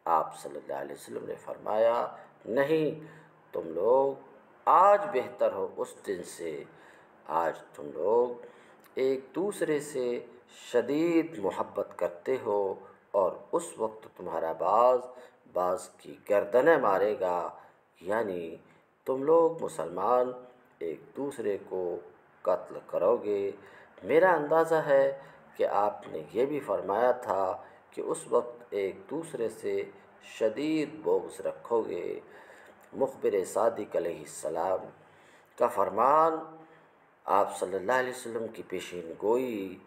آپ صلی اللہ علیہ وسلم نے فرمایا، نہیں، تم لوگ آج بہتر ہو اس دن سے۔ آج تم لوگ ایک دوسرے سے شدید محبت کرتے ہو۔ اور اس وقت تمہارا بعض بعض کی گردنیں مارے گا۔ یعنی تم لوگ مسلمان ایک دوسرے کو قتل کرو گے۔ میرا اندازہ ہے کہ آپ نے یہ بھی فرمایا تھا کہ اس وقت ایک دوسرے سے شدید بغض رکھو گے۔ مخبر صادق علیہ السلام کا فرمان، آپ صلی اللہ علیہ وسلم کی پیشین گوئی۔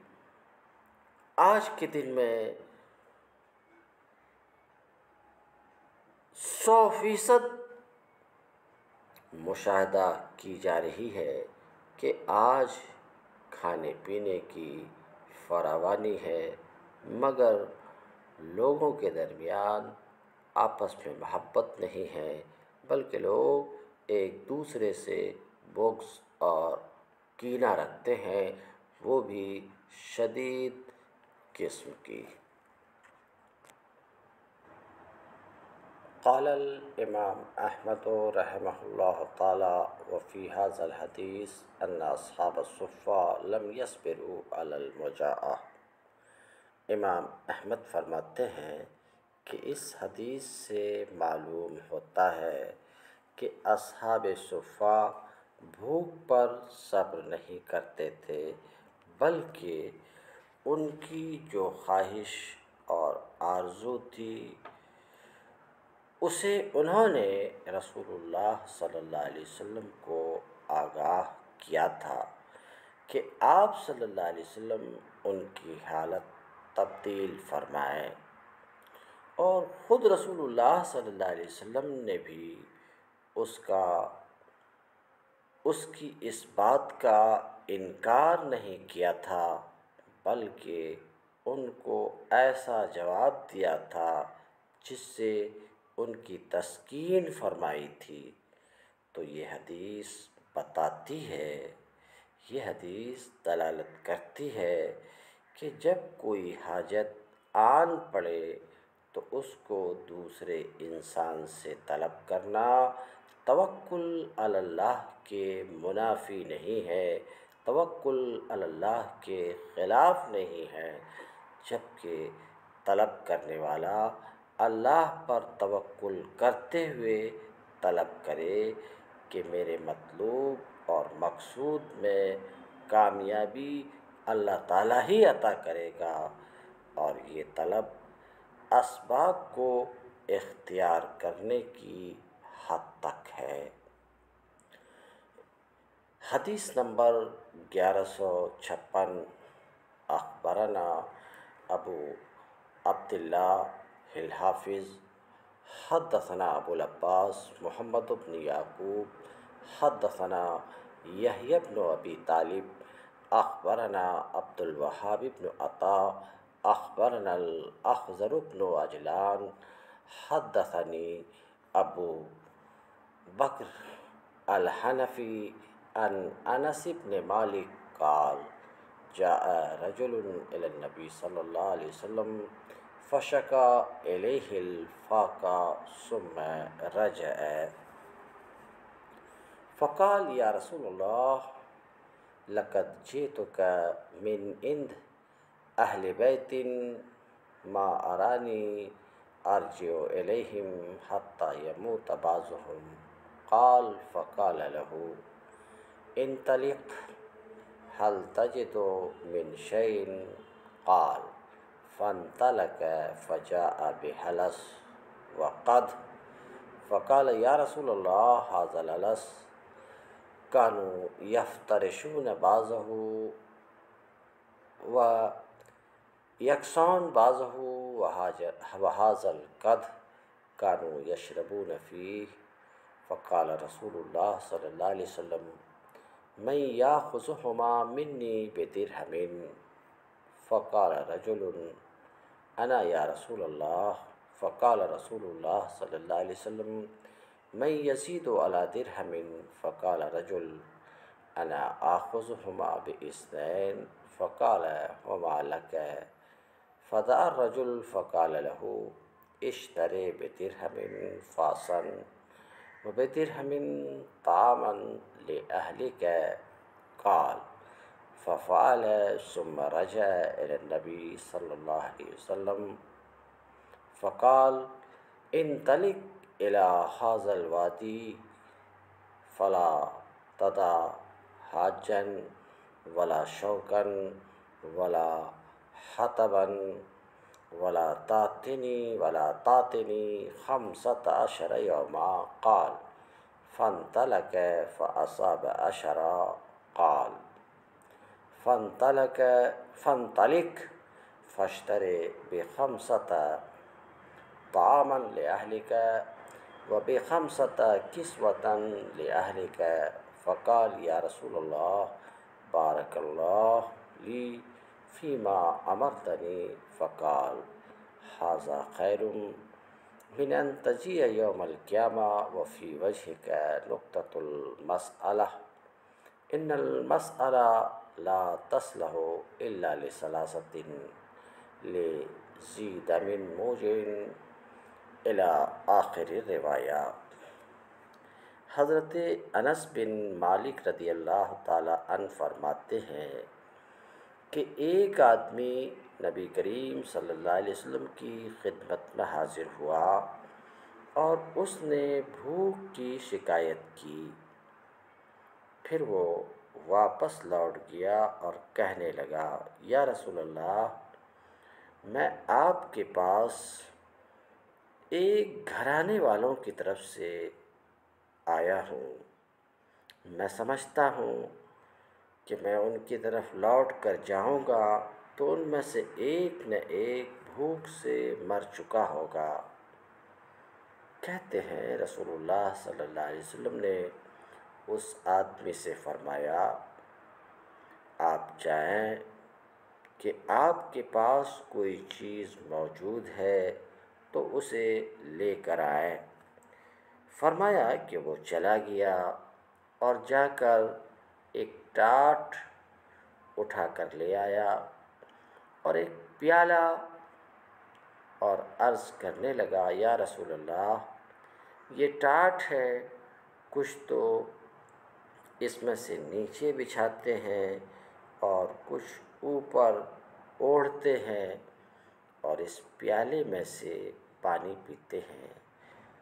آج کے دن میں سو فیصد۔ مشاہدہ کی جا رہی ہے کہ آج کھانے پینے کی فراوانی ہے، مگر لوگوں کے درمیان آپس میں محبت نہیں ہے، بلکہ لوگ ایک دوسرے سے بغض اور کینہ رکھتے ہیں، وہ بھی شدید قسم کی۔ قال الامام احمد رحمہ اللہ تعالی وفی هذا الحدیث ان اصحاب الصفہ لم يصبروا على المجاعہ۔ امام احمد فرماتے ہیں کہ اس حدیث سے معلوم ہوتا ہے کہ اصحاب صفہ بھوک پر صبر نہیں کرتے تھے، بلکہ ان کی جو خواہش اور آرزو تھی اسے انہوں نے رسول اللہ صلی اللہ علیہ وسلم کو آگاہ کیا تھا کہ آپ صلی اللہ علیہ وسلم ان کی حالت تبدیل فرمائیں۔ اور خود رسول اللہ صلی اللہ علیہ وسلم نے بھی اس کا، اس کی اس بات کا انکار نہیں کیا تھا، بلکہ ان کو ایسا جواب دیا تھا جس سے ان کی تسکین فرمائی تھی۔ تو یہ حدیث بتاتی ہے، یہ حدیث دلالت کرتی ہے کہ جب کوئی حاجت آن پڑے تو اس کو دوسرے انسان سے طلب کرنا توکل اللہ کے منافی نہیں ہے، توکل اللہ کے خلاف نہیں ہے، جبکہ طلب کرنے والا اللہ پر توکل کرتے ہوئے طلب کرے کہ میرے مطلوب اور مقصود میں کامیابی اللہ تعالیٰ ہی عطا کرے گا۔ اور یہ طلب اسباب کو اختیار کرنے کی حد تک ہے۔ حدیث نمبر گیارہ سو چھپن، اخبرنا ابو عبداللہ الحافظ حدثنا ابو العباس محمد بن یعقوب، حدثنا یحیی بن ابی طالب، اخبرنا عبد الوہاب بن عطا، اخبرنا الاخضر بن اجلان حدثني ابو بکر الحنفی ان انس بن مالک قال، جاء رجل الى النبي صلی اللہ علیہ وسلم فشکا الیہ الفاقا ثم رجع. فقال یا رسول اللہ، لقد جئتك من عند اہل بیت، ما ارانی ارجع الیہم حتی یموت بعضهم قال، فقال له، انطلق، هل تجد من شيء قال فانطلق فجاء بحلس وقد فقال یا رسول اللہ هذا الحلس كانوا يفترشون بعضه و یکسان بعضه وهذا القد كانوا يشربون فيه. فقال رسول الله صلی اللہ علیہ وسلم، من ياخذهما مني بدرهم؟ فقال رجل انا یا رسول اللہ؟ فقال رسول اللہ صلی اللہ علیہ وسلم میں یزید و علا درہم فقال رجل، انا آخذهما بإثنين فقال وما لك فدع الرجل فقال له اشتري بدرهم فاصا وبدرهم طعاما لأهلك قال ففعل ثم رجع إلى النبي صلى الله عليه وسلم فقال انطلق إلى هذا الوادي فلا تدع حاجا ولا شوكا ولا حطبا ولا تاتني ولا تاتني خمسة عشر يوما. قال، فانطلق فأصاب عشرا. قال فانطلق فانطلق فاشتري بخمسة طعاما لأهلك وبخمسة كسوة لأهلك. فقال، يا رسول الله، بارك الله لي فيما أمرتني. فقال، هذا خير من أن تجي يوم القيامة وفي وجهك نقطة المسألة. إن المسألة لا تصلح إلا لثلاثة لے زید من موجن الى آخر روایات حضرت انس بن مالک رضی اللہ تعالیٰ عنہ فرماتے ہیں کہ ایک آدمی نبی کریم صلی اللہ علیہ وسلم کی خدمت میں حاضر ہوا اور اس نے بھوک کی شکایت کی، پھر وہ واپس لوٹ گیا اور کہنے لگا، یا رسول اللہ، میں آپ کے پاس ایک گھرانے والوں کی طرف سے آیا ہوں۔ میں سمجھتا ہوں کہ میں ان کی طرف لوٹ کر جاؤں گا تو ان میں سے ایک نہ ایک بھوک سے مر چکا ہوگا۔ کہتے ہیں، رسول اللہ صلی اللہ علیہ وسلم نے اس آدمی سے فرمایا، آپ جائیں کہ آپ کے پاس کوئی چیز موجود ہے تو اسے لے کر آئیں۔ فرمایا کہ وہ چلا گیا اور جا کر ایک ٹاٹ اٹھا کر لے آیا اور ایک پیالہ اور عرض کرنے لگا، یا رسول اللہ، یہ ٹاٹ ہے، کچھ تو اس میں سے نیچے بچھاتے ہیں اور کچھ اوپر اوڑھتے ہیں اور اس پیالے میں سے پانی پیتے ہیں۔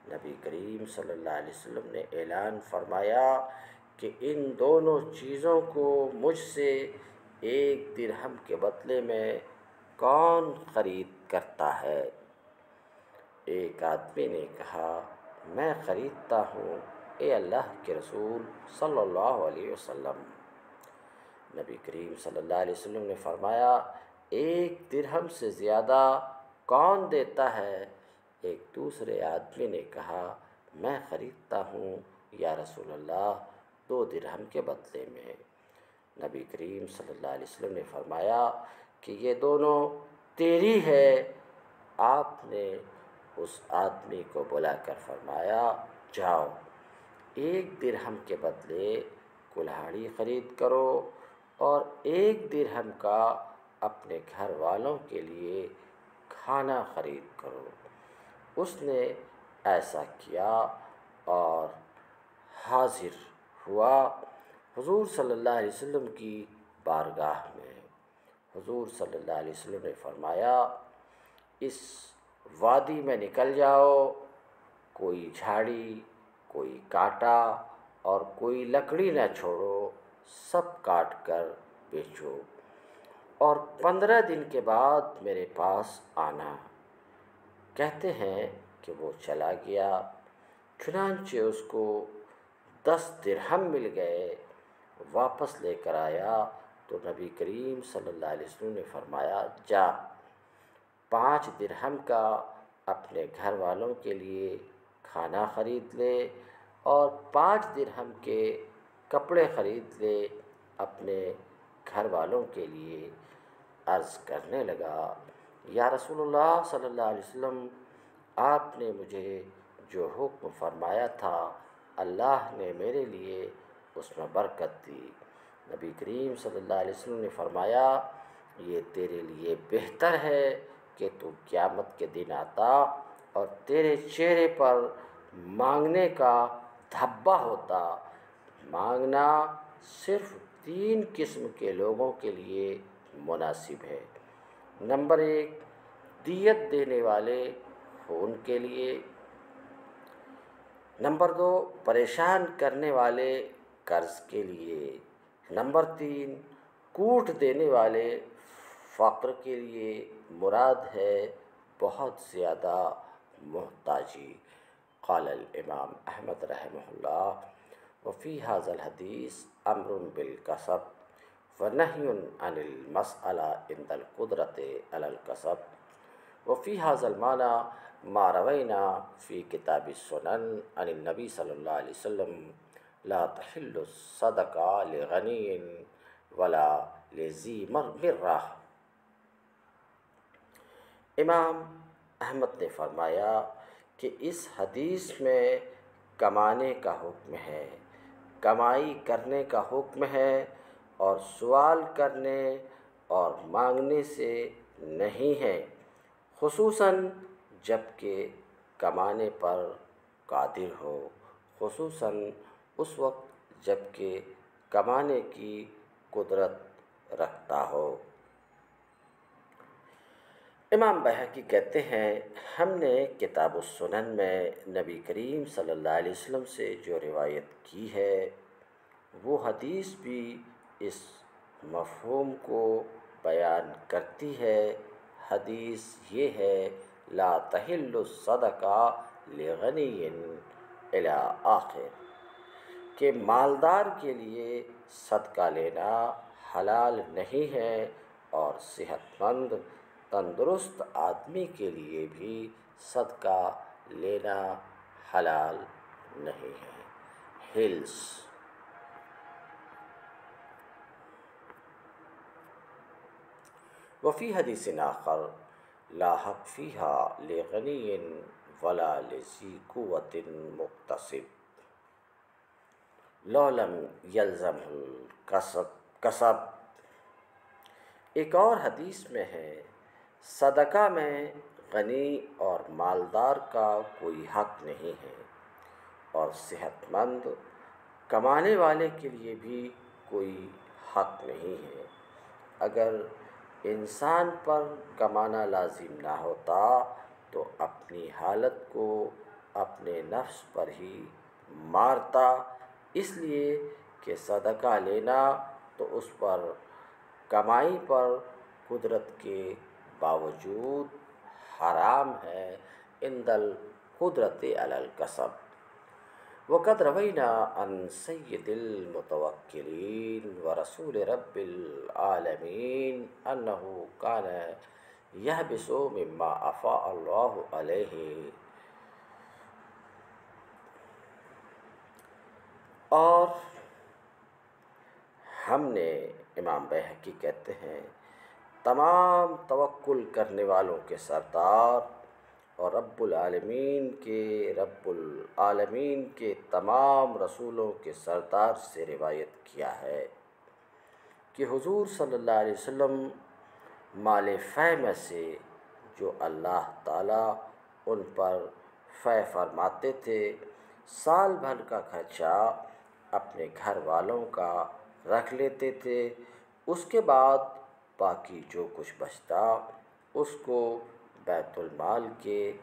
نبی کریم صلی اللہ علیہ وسلم نے اعلان فرمایا کہ ان دونوں چیزوں کو مجھ سے ایک درہم کے بدلے میں کون خرید کرتا ہے؟ ایک آدمی نے کہا، میں خریدتا ہوں اے اللہ کے رسول صلی اللہ علیہ وسلم۔ نبی کریم صلی اللہ علیہ وسلم نے فرمایا، ایک درہم سے زیادہ کون دیتا ہے؟ ایک دوسرے آدمی نے کہا، میں خریدتا ہوں، یا رسول اللہ، دو درہم کے بدلے میں۔ نبی کریم صلی اللہ علیہ وسلم نے فرمایا کہ یہ دونوں تیری ہے۔ آپ نے اس آدمی کو بلا کر فرمایا، جاؤ۔ ایک درہم کے بدلے کلہاڑی خرید کرو اور ایک درہم کا اپنے گھر والوں کے لیے کھانا خرید کرو۔ اس نے ایسا کیا اور حاضر ہوا حضور صلی اللہ علیہ وسلم کی بارگاہ میں۔ حضور صلی اللہ علیہ وسلم نے فرمایا، اس وادی میں نکل جاؤ، کوئی جھاڑی کوئی کانٹا اور کوئی لکڑی نہ چھوڑو، سب کاٹ کر بیچو۔ اور پندرہ دن کے بعد میرے پاس آنا۔ کہتے ہیں کہ وہ چلا گیا۔ چنانچہ اس کو دس درہم مل گئے۔ واپس لے کر آیا تو نبی کریم صلی اللہ علیہ وسلم نے فرمایا، جا۔ پانچ درہم کا اپنے گھر والوں کے لیے کھانا خرید لے اور پانچ درہم کے کپڑے خرید لے اپنے گھر والوں کے لیے عرض کرنے لگا، یا رسول اللہ صلی اللہ علیہ وسلم، آپ نے مجھے جو حکم فرمایا تھا، اللہ نے میرے لیے اس میں برکت دی۔ نبی کریم صلی اللہ علیہ وسلم نے فرمایا، یہ تیرے لیے بہتر ہے کہ تو قیامت کے دن آتا اور تیرے چہرے پر مانگنے کا دھبا ہوتا۔ مانگنا صرف تین قسم کے لوگوں کے لیے مناسب ہے۔ نمبر ایک، دیت دینے والے خون کے لیے۔ نمبر دو، پریشان کرنے والے قرض کے لیے۔ نمبر تین، کوٹ دینے والے فقر کے لیے۔ مراد ہے بہت زیادہ۔ محتاجی۔ قال الامام احمد رحمہ اللہ، وفی حاض الحدیث امر بالکسب ونحی عن المسألہ عند القدرت علی القصب وفی حاض المعنی ما روینا فی کتاب السنن عن النبی صلی اللہ علیہ وسلم، لا تحل الصدقہ لغنی ولا لذی مرہ۔ امام احمد نے فرمایا کہ اس حدیث میں کمانے کا حکم ہے، کمائی کرنے کا حکم ہے اور سوال کرنے اور مانگنے سے نہیں ہیں خصوصاً جبکہ کمانے پر قادر ہو۔ خصوصاً اس وقت جبکہ کمانے کی قدرت رکھتا ہو۔ امام بحقی کہتے ہیں، ہم نے کتاب السنن میں نبی کریم صلی اللہ علیہ وسلم سے جو روایت کی ہے، وہ حدیث بھی اس مفہوم کو بیان کرتی ہے۔ حدیث یہ ہے، لا تحل الصدقہ لغنی الى آخر، کہ مالدار کے لیے صدقہ لینا حلال نہیں ہے اور صحت مند تندرست آدمی کے لیے بھی صدقہ لینا حلال نہیں ہے۔ ہلس۔ وفی حدیث آخر، لا حق فیہا لغنی ولا لذی قوت مقتصب۔ لولم یلزم القصب کسب۔ ایک اور حدیث میں ہے صدقہ میں غنی اور مالدار کا کوئی حق نہیں ہے اور صحت مند کمانے والے کے لیے بھی کوئی حق نہیں ہے۔ اگر انسان پر کمانا لازم نہ ہوتا تو اپنی حالت کو اپنے نفس پر ہی مارتا۔ اس لیے کہ صدقہ لینا تو اس پر کمائی پر قدرت کے باوجود حرام ہے اندل قدرت الکسب وقت روینہ ان سید المتوکلین و رسول رب العالمین انہو کان یحبسو مما افا اللہ علیہ. اور ہم نے امام بحقی کہتے ہیں تمام توکل کرنے والوں کے سردار اور رب العالمین کے رب العالمین کے تمام رسولوں کے سردار سے روایت کیا ہے کہ حضور صلی اللہ علیہ وسلم مال فہ میں سے جو اللہ تعالیٰ ان پر فہ فرماتے تھے، سال بھر کا خرچہ اپنے گھر والوں کا رکھ لیتے تھے۔ اس کے بعد باقی جو کچھ بچتا اس کو بیت المال کے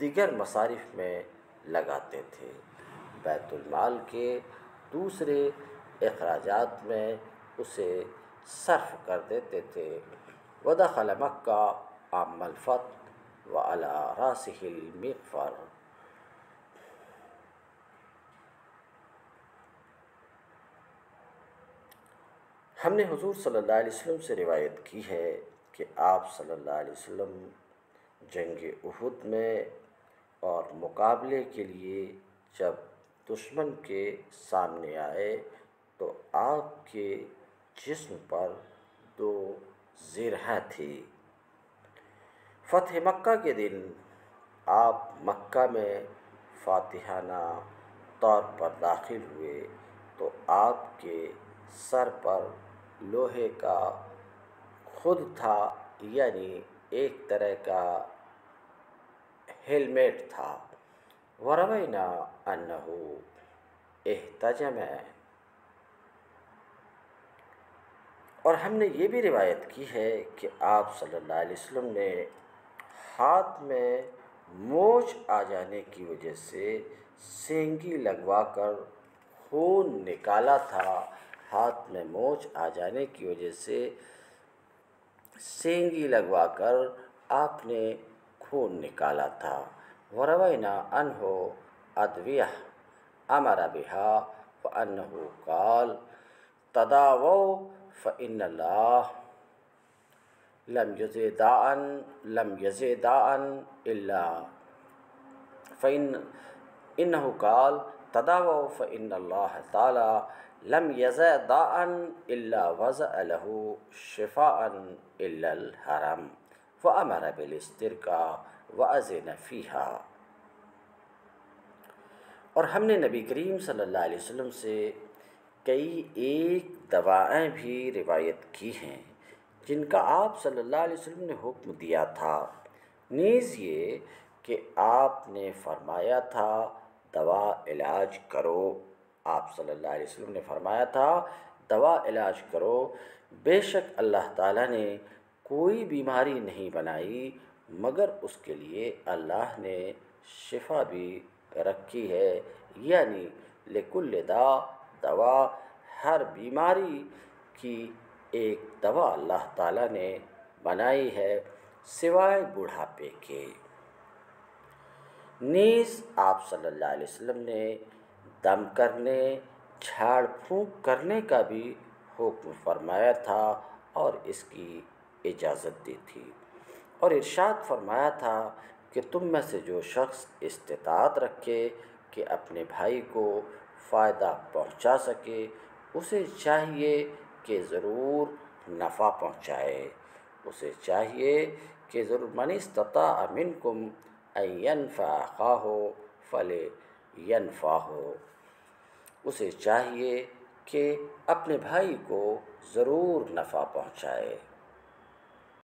دیگر مصارف میں لگاتے تھے۔ بیت المال کے دوسرے اخراجات میں اسے صرف کر دیتے تھے۔ ودخل مکہ عام الفت و علا راسح المغفر۔ ہم نے حضور صلی اللہ علیہ وسلم سے روایت کی ہے کہ آپ صلی اللہ علیہ وسلم جنگ احد میں اور مقابلے کے لیے جب دشمن کے سامنے آئے تو آپ کے جسم پر دو زرہ تھی۔ فتح مکہ کے دن آپ مکہ میں فاتحانہ طور پر داخل ہوئے تو آپ کے سر پر لوہے کا خود تھا یعنی ایک طرح کا ہیلمیٹ تھا۔ وروینہ انہو احتجم۔ اور ہم نے یہ بھی روایت کی ہے کہ آپ صلی اللہ علیہ وسلم نے ہاتھ میں موچ آ جانے کی وجہ سے سینگی لگوا کر خون نکالا تھا۔ ہاتھ میں موچ آ جانے کی وجہ سے سینگی لگوا کر آپ نے خون نکالا تھا۔ وروینہ انہو ادویہ امر بہا فانہو قال تداو فان اللہ لم یزیدان لم یزیدان الا فإن انہو قال تداو فإن اللہ تعالی لم یز داً اللہ وض له شفاء الا الحرم و امر بلستر کا وزن اور ہم نے نبی کریم صلی اللہ علیہ وسلم سے کئی ایک دوائیں بھی روایت کی ہیں، جن کا آپ صلی اللہ علیہ وسلم نے حکم دیا تھا۔ نیز یہ کہ آپ نے فرمایا تھا، دوا علاج کرو۔ آپ صلی اللہ علیہ وسلم نے فرمایا تھا، دوا علاج کرو۔ بے شک اللہ تعالیٰ نے کوئی بیماری نہیں بنائی، مگر اس کے لیے اللہ نے شفا بھی رکھی ہے۔ یعنی لکل دا، دوا۔ ہر بیماری کی ایک دوا اللہ تعالیٰ نے بنائی ہے، سوائے بڑھاپے کے۔ نیز آپ صلی اللہ علیہ وسلم نے دم کرنے، جھاڑ پھونک کرنے کا بھی حکم فرمایا تھا اور اس کی اجازت دی تھی۔ اور ارشاد فرمایا تھا کہ تم میں سے جو شخص استطاعت رکھے کہ اپنے بھائی کو فائدہ پہنچا سکے، اسے چاہیے کہ ضرور نفع پہنچائے۔ اسے چاہیے کہ ضرور من استطاع منکم ان ينفع ہو فلے ہو اسے چاہیے کہ اپنے بھائی کو ضرور نفع پہنچائے۔